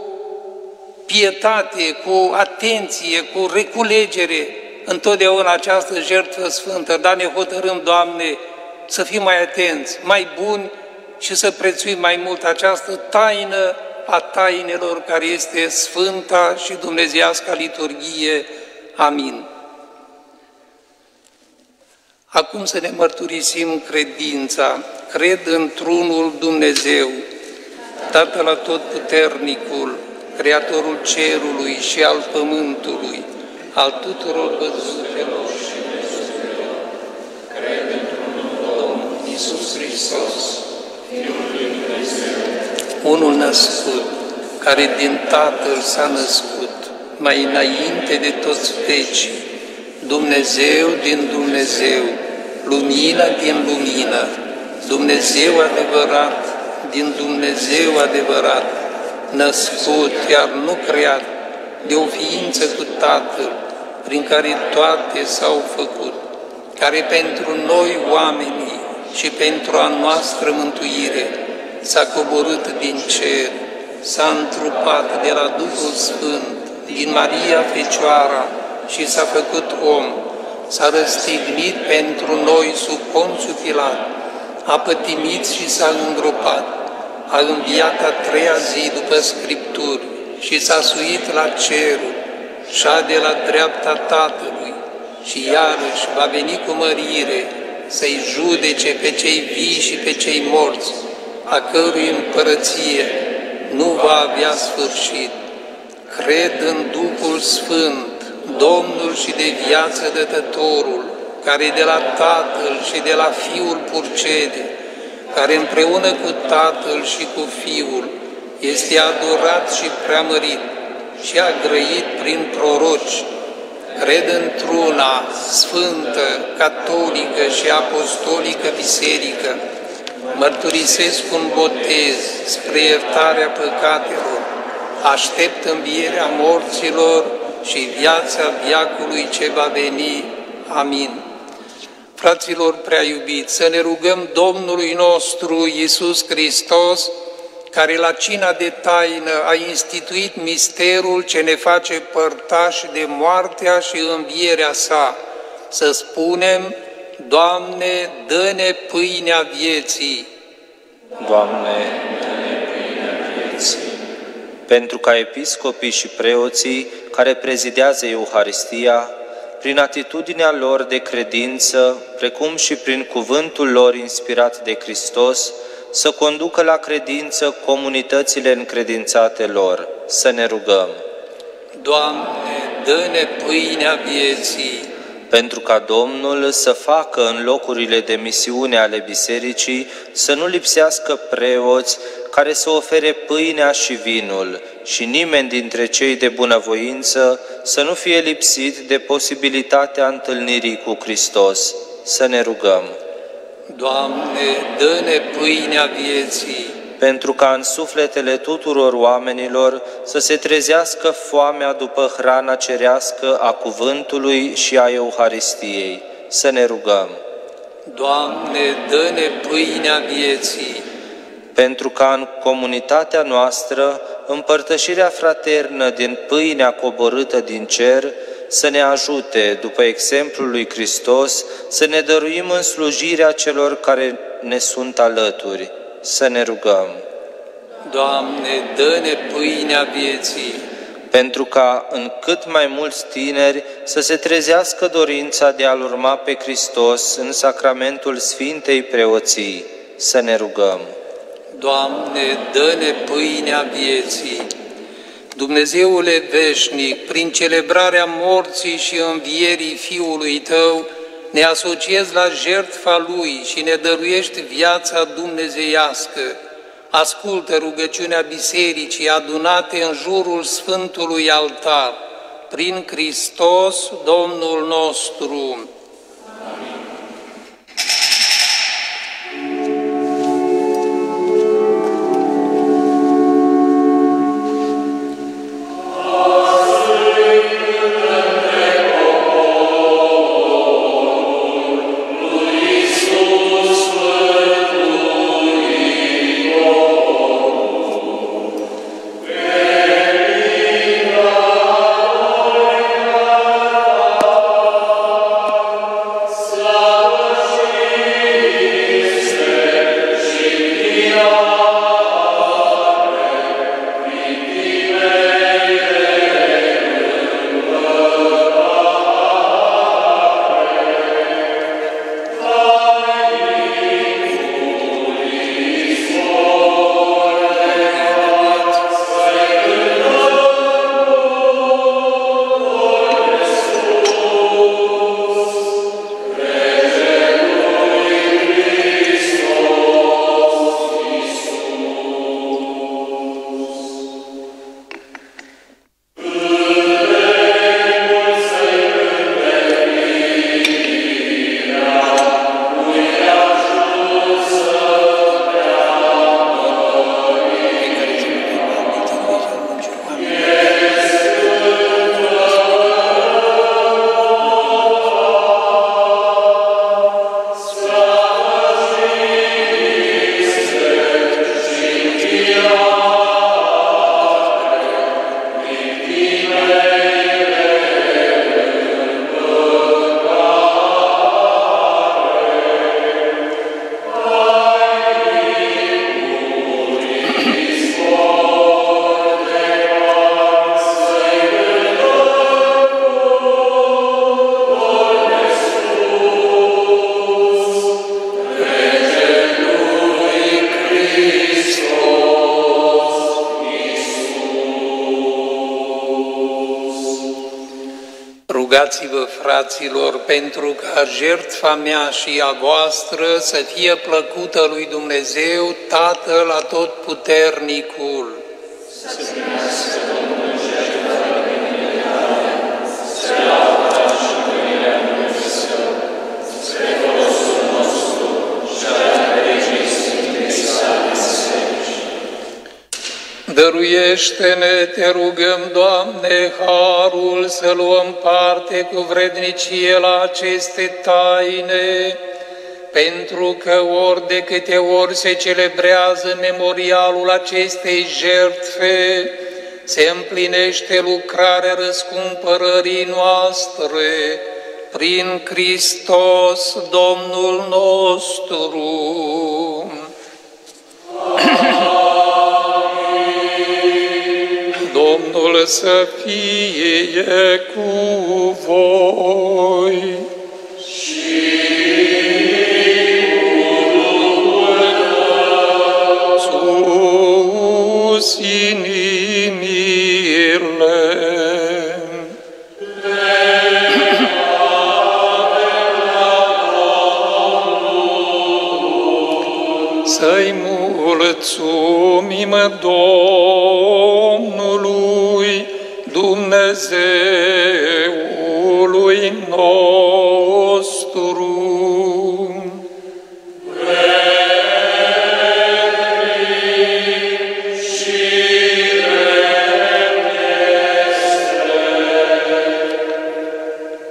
pietate, cu atenție, cu reculegere, întotdeauna această jertfă sfântă, dar ne hotărâm, Doamne, să fim mai atenți, mai buni și să prețuim mai mult această taină a tainelor care este Sfânta și Dumnezeiasca liturghie. Amin. Acum să ne mărturisim credința. Cred într-unul Dumnezeu, Tatăl Atotputernicul, Creatorul cerului și al pământului, al tuturor văzutelor și nezutelor. Cred într-unul Domnul Iisus Hristos, Fiul lui Dumnezeu, unul născut, care din Tatăl s-a născut, mai înainte de toți vecii, Dumnezeu din Dumnezeu, lumină din lumină, Dumnezeu adevărat din Dumnezeu adevărat, născut, iar nu creat, de o ființă cu Tatăl, prin care toate s-au făcut, care pentru noi oamenii și pentru a noastră mântuire s-a coborât din cer, s-a întrupat de la Duhul Sfânt, din Maria Fecioara și s-a făcut om, s-a răstignit pentru noi sub Ponțiu Pilat, a pătimit și s-a îngropat, a înviat a treia zi după Scripturi și s-a suit la cerul, și de la dreapta Tatălui și iarăși va veni cu mărire să-i judece pe cei vii și pe cei morți, a cărui împărăție nu va avea sfârșit. Cred în Duhul Sfânt, Domnul și de viață dătătorul, care de la Tatăl și de la Fiul purcede, care împreună cu Tatăl și cu Fiul este adorat și preamărit și a grăit prin proroci. Cred într-una sfântă, catolică și apostolică biserică, mărturisesc un botez spre iertarea păcatelor, aștept învierea morților și viața viacului ce va veni. Amin. Fraților prea iubiți, să ne rugăm Domnului nostru Iisus Hristos, care la cina de taină a instituit misterul ce ne face părtași de moartea și învierea sa, să spunem, Doamne, dă-ne pâinea vieții. Doamne, dă-ne pâinea vieții. Pentru ca episcopii și preoții care prezidează Euharistia, prin atitudinea lor de credință, precum și prin cuvântul lor inspirat de Hristos, să conducă la credință comunitățile încredințate lor. Să ne rugăm. Doamne, dă-ne pâinea vieții pentru ca Domnul să facă în locurile de misiune ale bisericii să nu lipsească preoți care să ofere pâinea și vinul și nimeni dintre cei de bunăvoință să nu fie lipsit de posibilitatea întâlnirii cu Hristos. Să ne rugăm. Doamne, dă-ne pâinea vieții, pentru ca în sufletele tuturor oamenilor să se trezească foamea după hrana cerească a cuvântului și a Euharistiei. Să ne rugăm. Doamne, dă-ne pâinea vieții, pentru ca în comunitatea noastră împărtășirea fraternă din pâinea coborâtă din cer să ne ajute, după exemplul lui Hristos, să ne dăruim în slujirea celor care ne sunt alături. Să ne rugăm. Doamne, dă-ne pâinea vieții, pentru ca în cât mai mulți tineri să se trezească dorința de a-L urma pe Hristos în sacramentul Sfintei Preoții. Să ne rugăm. Doamne, dă-ne pâinea vieții. Dumnezeule veșnic, prin celebrarea morții și învierii Fiului Tău, ne asociezi la jertfa Lui și ne dăruiești viața dumnezeiască. Ascultă rugăciunea Bisericii adunate în jurul Sfântului Altar, prin Hristos Domnul nostru. Rugați-vă, pentru ca jertfa mea și a voastră să fie plăcută lui Dumnezeu, Tatăl Atotputernicul. Dăruiește-ne, te rugăm, Doamne, harul să luăm parte cu vrednicie la aceste taine, pentru că ori de câte ori se celebrează memorialul acestei jertfe, se împlinește lucrarea răscumpărării noastre prin Hristos Domnul nostru. să fie cu voi. Și sus inimile. Să-i mulțumim Domnului. Dumnezeului nostru.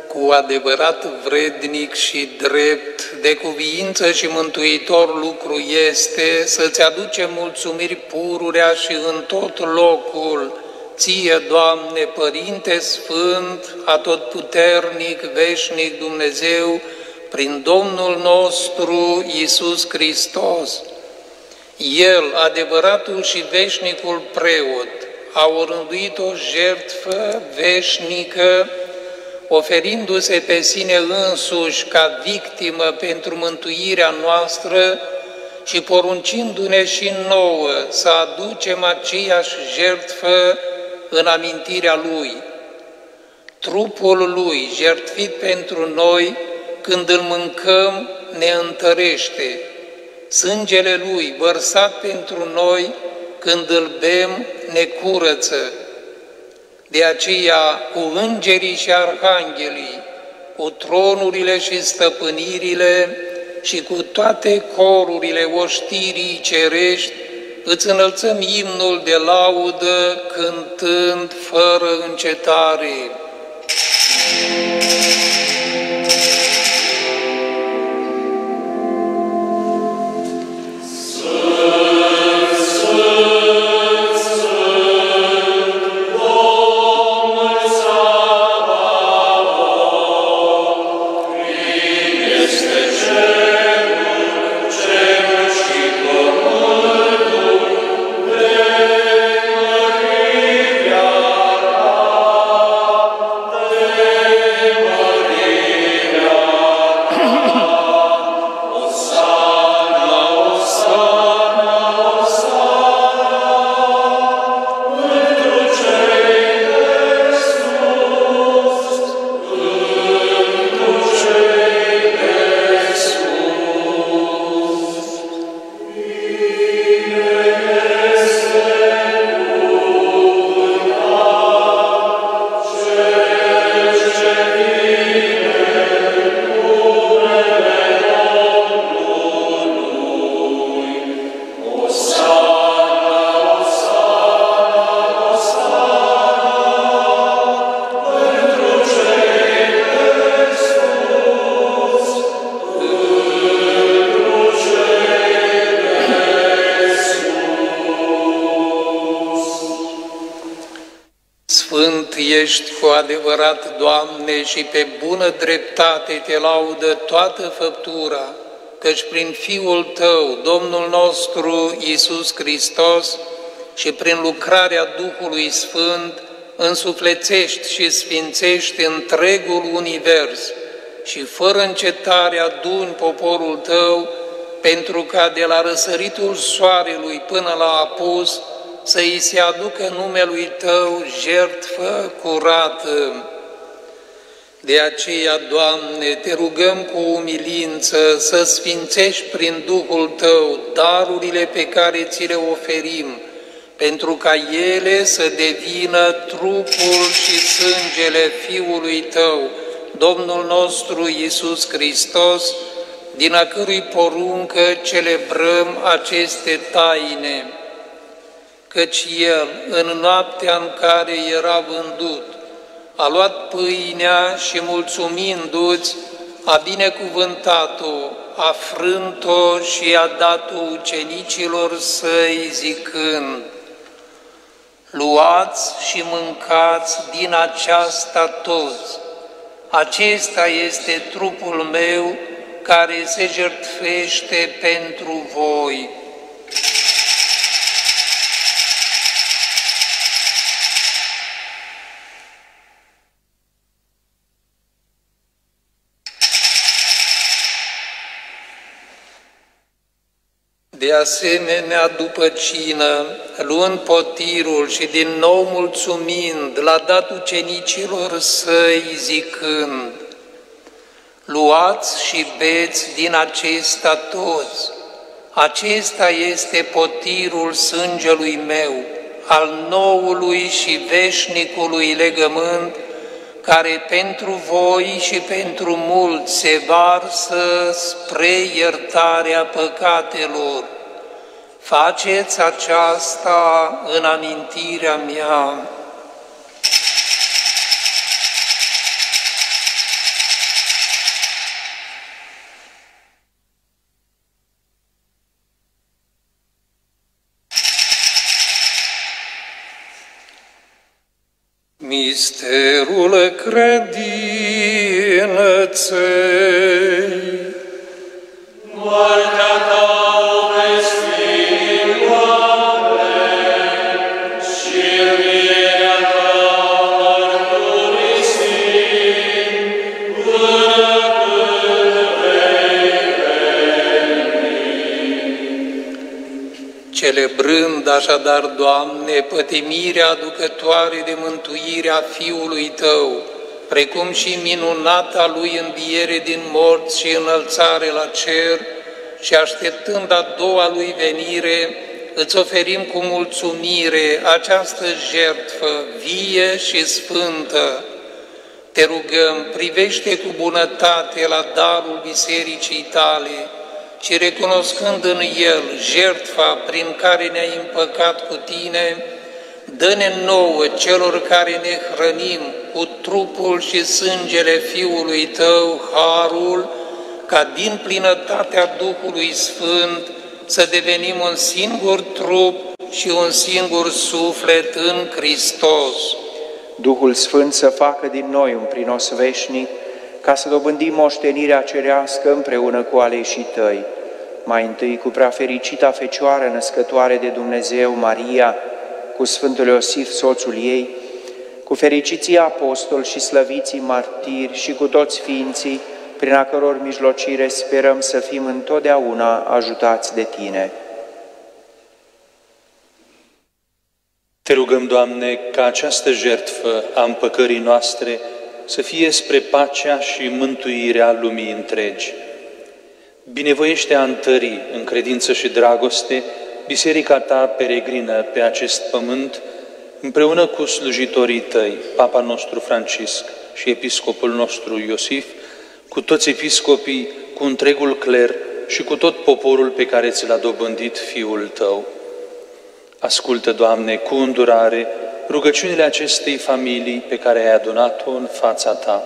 cu adevărat vrednic și drept, de cuviință și mântuitor lucru este să-ți aduce mulțumiri pururea și în tot locul, Ție, Doamne, Părinte Sfânt, atotputernic, veșnic Dumnezeu, prin Domnul nostru Isus Hristos. El, adevăratul și veșnicul preot, a orânduit o jertfă veșnică, oferindu-se pe sine însuși ca victimă pentru mântuirea noastră și poruncindu-ne și nouă să aducem aceeași jertfă în amintirea Lui. Trupul Lui, jertfit pentru noi, când îl mâncăm, ne întărește. Sângele Lui, vărsat pentru noi, când îl bem, ne curăță. De aceea, cu îngerii și arhanghelii, cu tronurile și stăpânirile și cu toate corurile oștirii cerești, îți înălțăm imnul de laudă cântând fără încetare. Sfânt adevărat, Doamne, și pe bună dreptate te laudă toată făptura, căci prin Fiul Tău, Domnul nostru Iisus Hristos, și prin lucrarea Duhului Sfânt, însuflețești și sfințești întregul univers și fără încetare aduni poporul Tău, pentru ca de la răsăritul soarelui până la apus, să îi se aducă numelui Tău jertfă curată. De aceea, Doamne, te rugăm cu umilință să sfințești prin Duhul Tău darurile pe care ți le oferim, pentru ca ele să devină trupul și sângele Fiului Tău, Domnul nostru Iisus Hristos, din a cărui poruncă celebrăm aceste taine căci el, în noaptea în care era vândut, a luat pâinea și mulțumindu-ți, a binecuvântat-o, a frânt-o și a dat-o ucenicilor săi zicând, Luați și mâncați din aceasta toți, acesta este trupul meu care se jertfește pentru voi. De asemenea, după cină, luând potirul și din nou mulțumind, l-a dat ucenicilor săi zicând, Luați și beți din acesta toți, Acesta este potirul sângelui meu, al noului și veșnicului legământ, care pentru voi și pentru mulți se varsă spre iertarea păcatelor. Faceți aceasta în amintirea mea. Misterul credinței. Celebrând așadar, Doamne, pătimirea aducătoare de mântuire a Fiului Tău, precum și minunata Lui înviere din morți și înălțare la cer, și așteptând a doua Lui venire, îți oferim cu mulțumire această jertfă vie și sfântă. Te rugăm, privește cu bunătate la darul bisericii tale, și recunoscând în El jertfa prin care ne-ai împăcat cu Tine, dă-ne nouă celor care ne hrănim cu trupul și sângele Fiului Tău, Harul, ca din plinătatea Duhului Sfânt să devenim un singur trup și un singur suflet în Hristos. Duhul Sfânt să facă din noi un prinos veșnic, ca să dobândim moștenirea cerească împreună cu aleșii tăi. Mai întâi cu prea fericita Fecioară născătoare de Dumnezeu, Maria, cu Sfântul Iosif, soțul ei, cu fericiții apostoli și slăviții martiri și cu toți ființii, prin a căror mijlocire sperăm să fim întotdeauna ajutați de Tine. Te rugăm, Doamne, ca această jertfă a împăcării noastre să fie spre pacea și mântuirea lumii întregi. Binevoiește a întări în credință și dragoste Biserica ta peregrină pe acest pământ, împreună cu slujitorii tăi, Papa nostru Francisc și Episcopul nostru Iosif, cu toți episcopii, cu întregul cler și cu tot poporul pe care ți l-a dobândit Fiul tău. Ascultă, Doamne, cu îndurare rugăciunile acestei familii pe care ai adunat-o în fața Ta.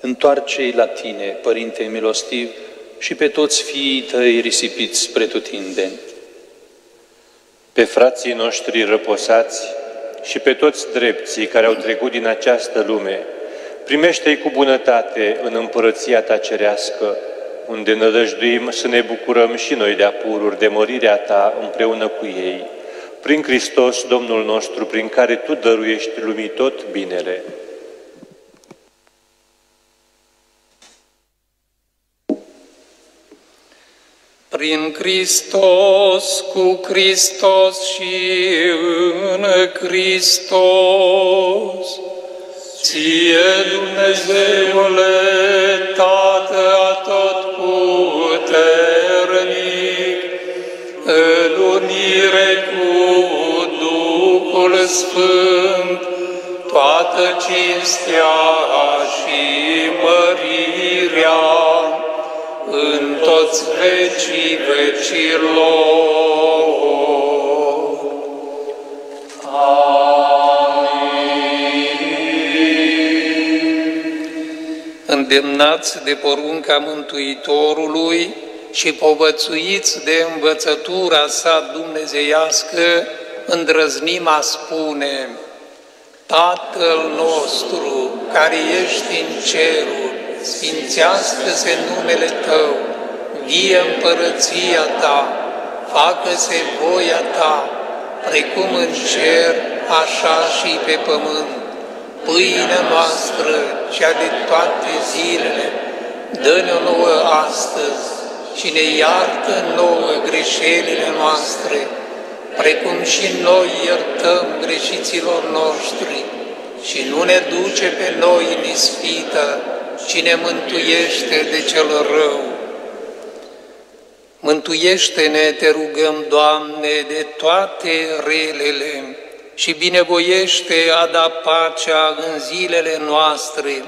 Întoarce-i la Tine, Părinte milostiv, și pe toți fiii Tăi risipiți spre tutindeni. Pe frații noștri răposați și pe toți drepții care au trecut din această lume, primește-i cu bunătate în împărăția Ta cerească, unde nădăjduim să ne bucurăm și noi de apururi de mărirea Ta împreună cu ei, prin Hristos Domnul nostru, prin care Tu dăruiești lumii tot binele. Prin Hristos, cu Hristos și în Hristos, Ție, Dumnezeule, Tată atotputernic, Sfânt, toată cinstea și mărirea, în toți vecii vecilor. Îndemnați de porunca Mântuitorului și povățuiți de învățătura sa dumnezeiască, îndrăznim a spune, Tatăl nostru care ești în cerul, sfințească-se numele Tău, vie împărăția Ta, facă-se voia Ta, precum în cer, așa și pe pământ. Pâinea noastră, cea de toate zilele, dă-ne-o nouă astăzi și ne iartă nouă greșelile noastre, precum și noi iertăm greșiților noștri și nu ne duce pe noi în ispită, ci ne mântuiește de cel rău. Mântuiește-ne, te rugăm, Doamne, de toate relele și binevoiește a da pacea în zilele noastre,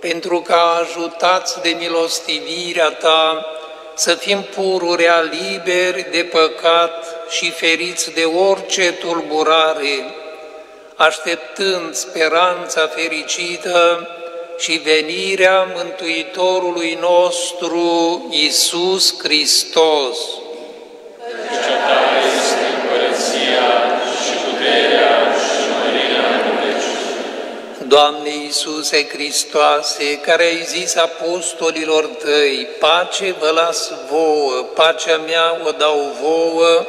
pentru că ajutați de milostivirea Ta să fim pururea liberi de păcat și feriți de orice tulburare, așteptând speranța fericită și venirea Mântuitorului nostru, Isus Hristos. Doamne Iisuse Hristoase, care ai zis apostolilor tăi, pace vă las vouă, pacea mea o dau vouă,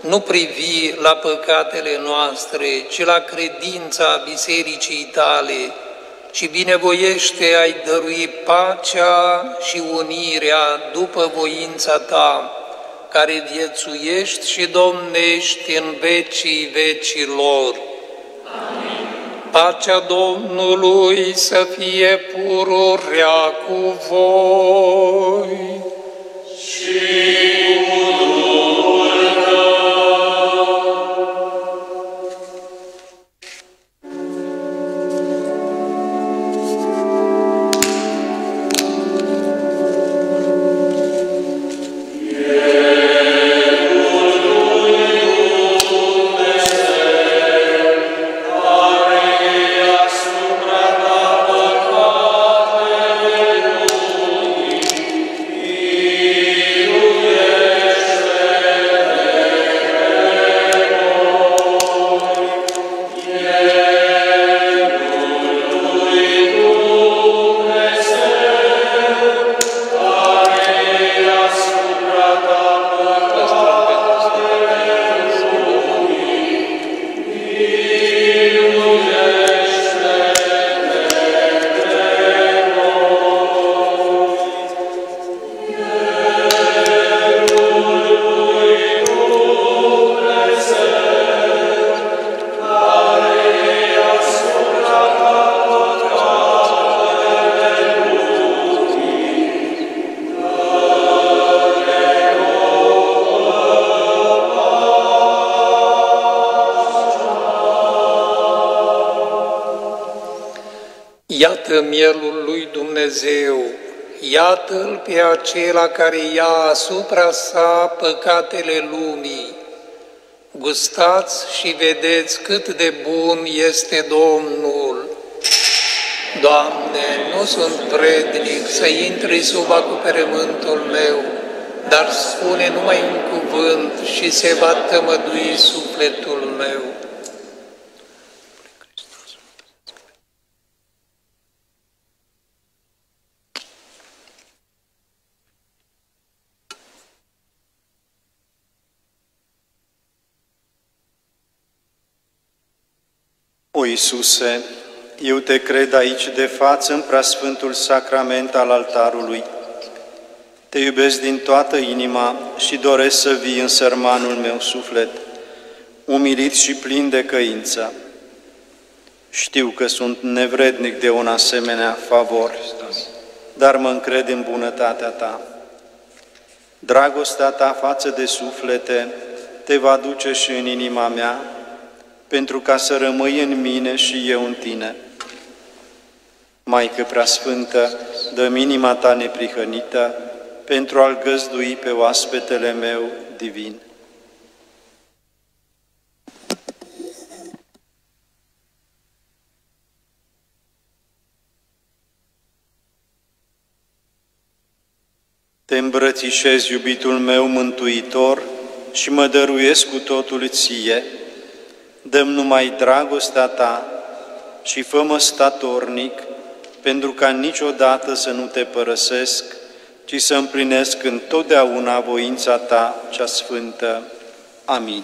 nu privi la păcatele noastre, ci la credința bisericii tale, și binevoiește ai dărui pacea și unirea după voința ta, care viețuiești și domnești în vecii vecilor. Amin. Pacea Domnului să fie pururea cu voi. Și Iată mielul lui Dumnezeu, iată-l pe acela care ia asupra sa păcatele lumii. Gustați și vedeți cât de bun este Domnul. Doamne, nu sunt vrednic să intri sub acoperământul meu, dar spune numai un cuvânt și se va tămădui sufletul meu. O Iisuse, eu te cred aici de față în preasfântul sacrament al altarului. Te iubesc din toată inima și doresc să vii în sărmanul meu suflet, umilit și plin de căință. Știu că sunt nevrednic de un asemenea favor, dar mă încred în bunătatea Ta. Dragostea Ta față de suflete te va duce și în inima mea, pentru ca să rămâi în mine și eu în tine. Maică Preasfântă, dă inima ta neprihănită pentru a-L găzdui pe oaspetele meu divin. Te îmbrățișez, iubitul meu mântuitor, și mă dăruiesc cu totul ție, dăm numai dragostea Ta și fă-mă statornic, pentru ca niciodată să nu te părăsesc, ci să împlinesc întotdeauna voința Ta cea sfântă. Amin.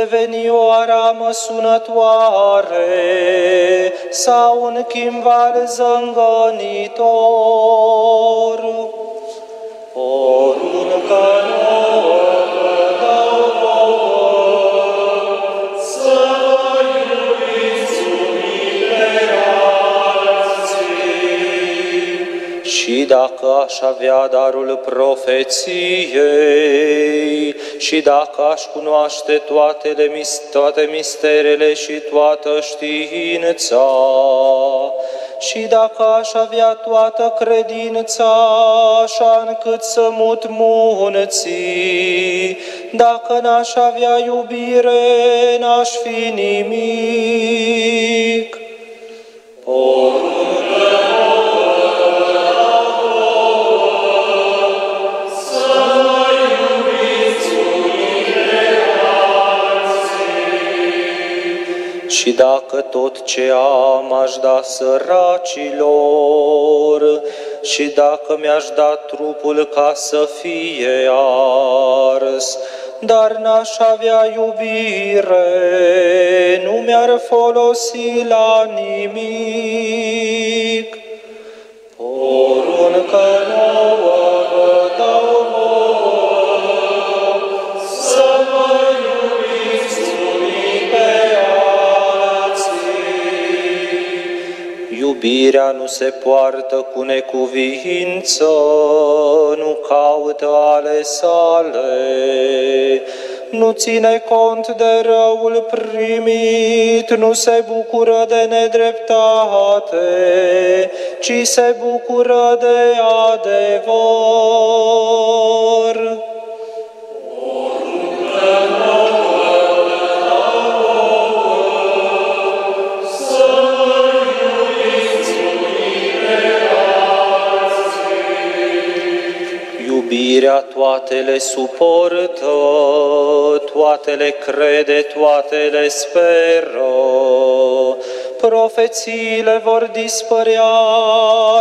Deveni o aramă sunătoare sau un chimbal zângănitor. Poruncă nouă vă dau vouă, să vă iubiți unii pe alții. Și dacă aș avea darul profeției, și dacă aș cunoaște toate, toate misterele și toată știința, și dacă aș avea toată credința, așa încât să mut munții, dacă n-aș avea iubire, n-aș fi nimic. Poruncă Și dacă tot ce am aș da săracilor, și dacă mi-aș da trupul ca să fie ars, dar n-aș avea iubire, nu mi-ar folosi la nimic. Poruncă nouă Iubirea nu se poartă cu necuvință, nu caută ale sale, nu ține cont de răul primit, nu se bucură de nedreptate, ci se bucură de adevăr. Iubirea toate le suportă, toate le crede, toate le speră. Profețiile vor dispărea,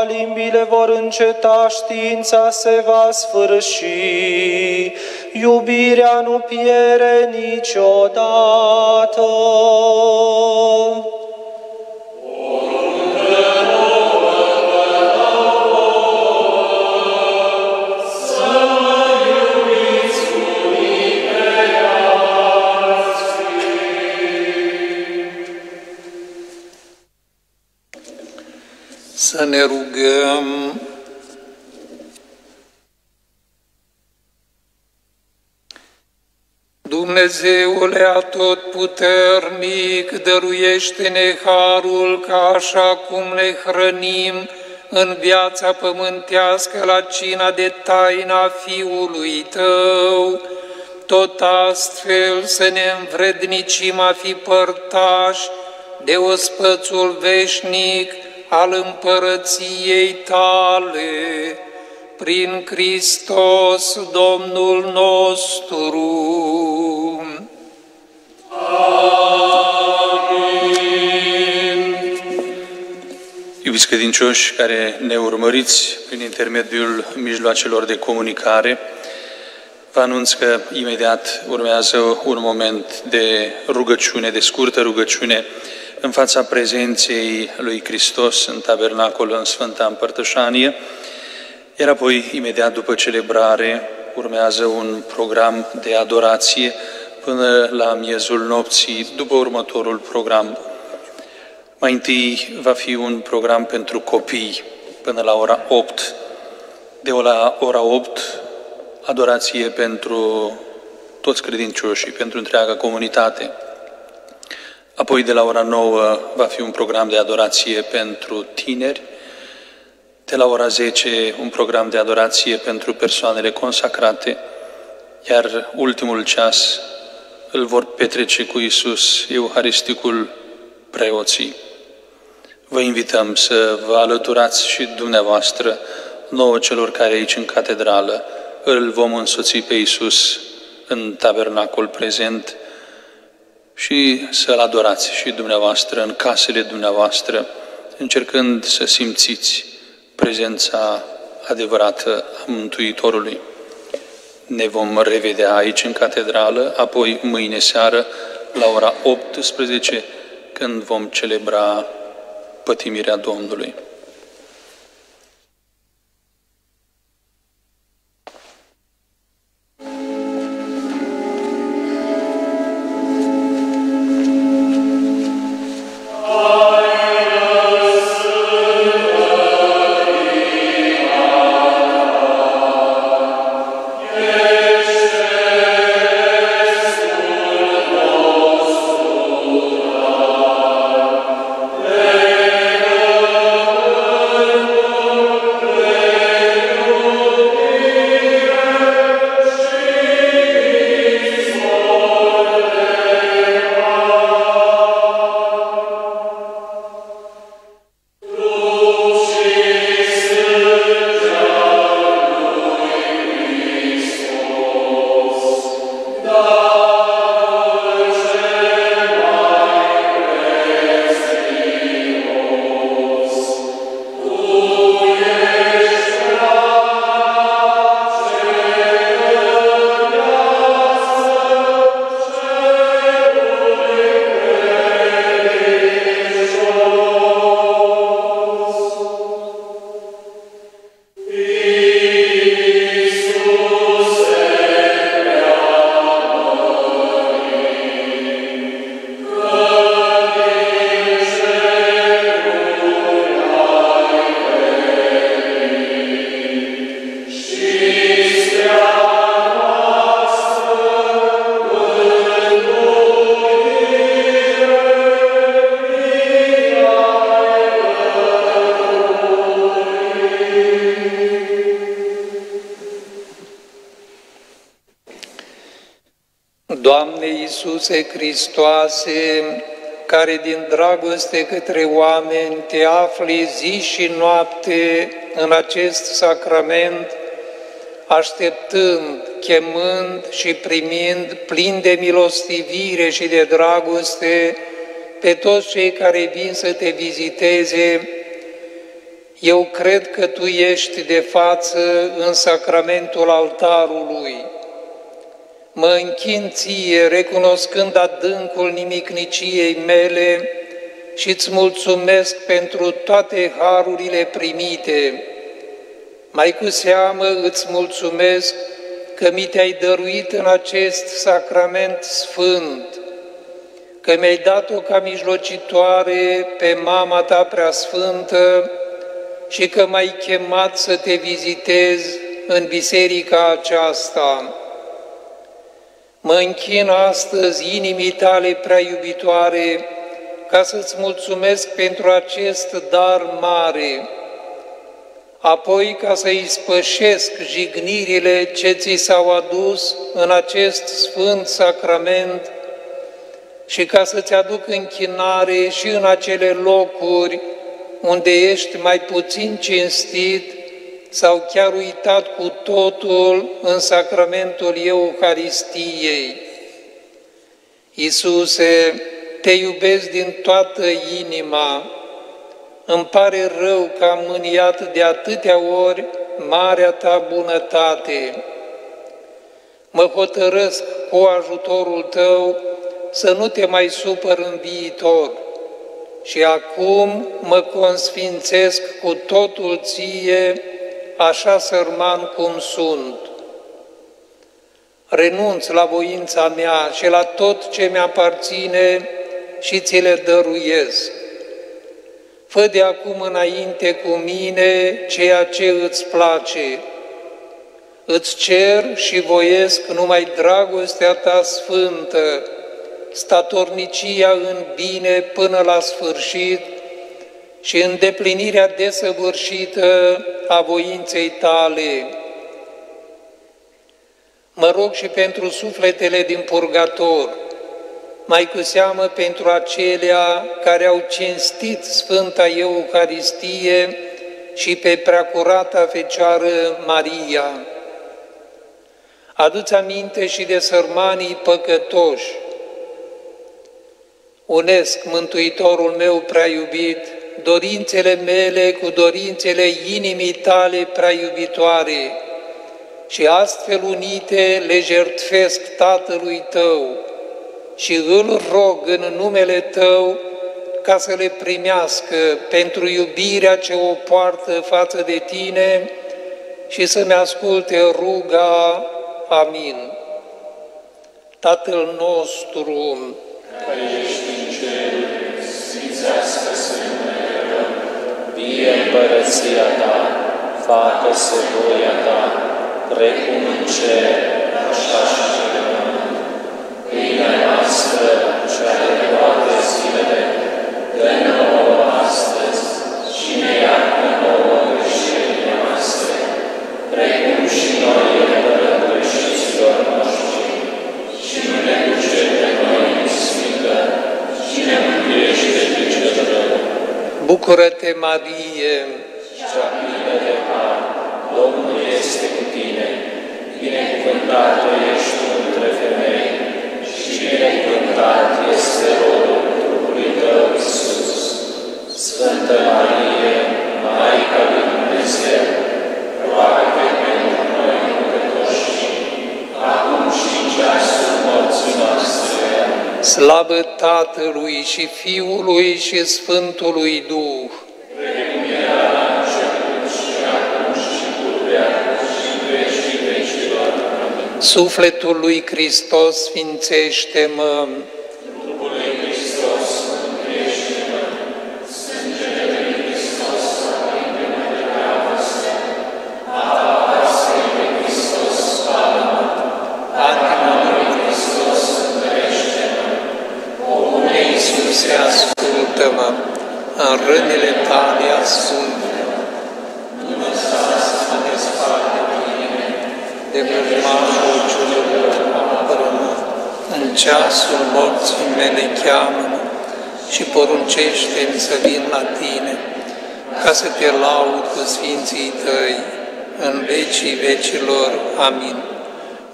limbile vor înceta, știința se va sfârși. Iubirea nu piere niciodată. Să ne rugăm. Dumnezeule atotputernic, dăruiește-ne harul ca așa cum ne hrănim în viața pământească la cina de taina Fiului Tău, tot astfel să ne învrednicim a fi părtași de ospățul veșnic al împărăției Tale, prin Hristos Domnul nostru. Iubiți credincioși care ne urmăriți prin intermediul mijloacelor de comunicare, vă anunț că imediat urmează un moment de rugăciune, de scurtă rugăciune, în fața prezenței lui Hristos în tabernacol în Sfânta Împărtășanie, iar apoi, imediat după celebrare, urmează un program de adorație până la miezul nopții, după următorul program. Mai întâi va fi un program pentru copii până la ora 8. De la ora 8, adorație pentru toți credincioșii, pentru întreaga comunitate. Apoi de la ora 9 va fi un program de adorație pentru tineri. De la ora 10 un program de adorație pentru persoanele consacrate. Iar ultimul ceas îl vor petrece cu Isus, Euharisticul preoții. Vă invităm să vă alăturați și dumneavoastră nouă celor care aici în catedrală îl vom însoți pe Isus în tabernacul prezent și să-L adorați și dumneavoastră în casele dumneavoastră, încercând să simțiți prezența adevărată a Mântuitorului. Ne vom revedea aici în catedrală, apoi mâine seară la ora 18, când vom celebra pătimirea Domnului. Hristoase, care din dragoste către oameni te afli zi și noapte în acest sacrament, așteptând, chemând și primind plin de milostivire și de dragoste pe toți cei care vin să te viziteze, eu cred că Tu ești de față în sacramentul altarului Mă închin ție, recunoscând adâncul nimicniciei mele și îți mulțumesc pentru toate harurile primite. Mai cu seamă îți mulțumesc că mi te-ai dăruit în acest sacrament sfânt, că mi-ai dat-o ca mijlocitoare pe mama ta prea sfântă și că m-ai chemat să te vizitez în biserica aceasta. Mă închin astăzi inimii tale prea iubitoare ca să-ți mulțumesc pentru acest dar mare, apoi ca să-i spășesc jignirile ce ți s-au adus în acest sfânt sacrament și ca să-ți aduc închinare și în acele locuri unde ești mai puțin cinstit s-au chiar uitat cu totul în sacramentul Euharistiei. Iisuse, te iubesc din toată inima, îmi pare rău că am mâniat de atâtea ori marea ta bunătate. Mă hotărăsc cu ajutorul tău să nu te mai supăr în viitor și acum mă consfințesc cu totul ție, așa sărman cum sunt. Renunț la voința mea și la tot ce mi-aparține și ți le dăruiesc. Fă de acum înainte cu mine ceea ce îți place. Îți cer și voiesc numai dragostea ta sfântă, statornicia în bine până la sfârșit, și îndeplinirea desăvârșită a voinței tale. Mă rog și pentru sufletele din purgator, mai cu seamă pentru acelea care au cinstit Sfânta Eucaristie și pe Preacurata Fecioară Maria. Aduți aminte și de sărmanii păcătoși, unesc Mântuitorul meu prea iubit, dorințele mele cu dorințele inimii tale prea iubitoare și astfel unite le jertfesc Tatălui tău și îl rog în numele tău ca să le primească pentru iubirea ce o poartă față de tine și să-mi asculte ruga. Amin. Tatăl nostru, care ești în cer, sfințească-se numele Tău, vie împărăția Ta, facă-se voia Ta, precum în cer, așa și pe pământ. Pâinea noastră, cea de toate zilele, dă-ne nouă astăzi și ne iartă nouă greșelile noastre, precum și noi iertăm greșiților noștri. Și nu ne duce pe noi în ispită, și ne mântuiește de cel rău. Bucură-te, Marie, Cea plină de har, Domnul este cu tine, binecuvântată ești tu între femei, și binecuvântat este rodul trupului tău, Iisus. Sfântă Marie, Maica lui Dumnezeu, roagă pentru noi păcătoși, acum și în ceasul morții noastre. Slavă Tatălui și Fiului și Sfântului Duh, Precum era la început și acum și pururea și în vecii vecilor. Amin. sufletul lui Hristos sfințește-mă, Trupul lui Hristos mântuiește-mă, sângele lui Hristos aprinde-mă de dragoste, apasă lui Hristos spală-mă, Anima lui Hristos întărește-mă, omul lui Iisuse, ascultă-mă, în rânile tale ascultă-mă, nu lăsa să mă despart de tine, de vrăjmașul ciururilor apără-mă, în ceasul morții mele cheamă-mă și poruncește-mi să vin la tine, ca să te laud cu sfinții tăi în vecii vecilor. Amin.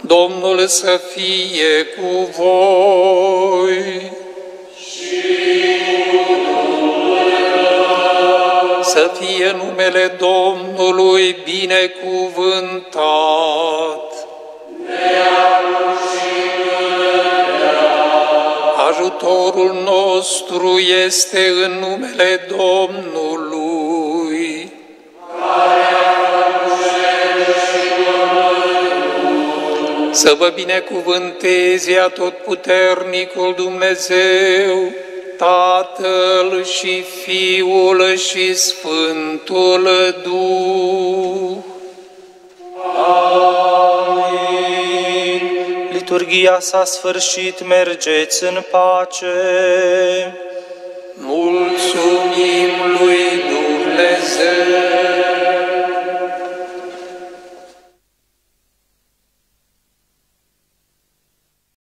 Domnul să fie cu voi. Să fie numele Domnului binecuvântat. Ajutorul nostru este în numele Domnului. Să vă binecuvânteze atotputernicul Dumnezeu, Tatăl și Fiul și Sfântul Duh. Amin. Liturgia s-a sfârșit, mergeți în pace. Mulțumim lui Dumnezeu.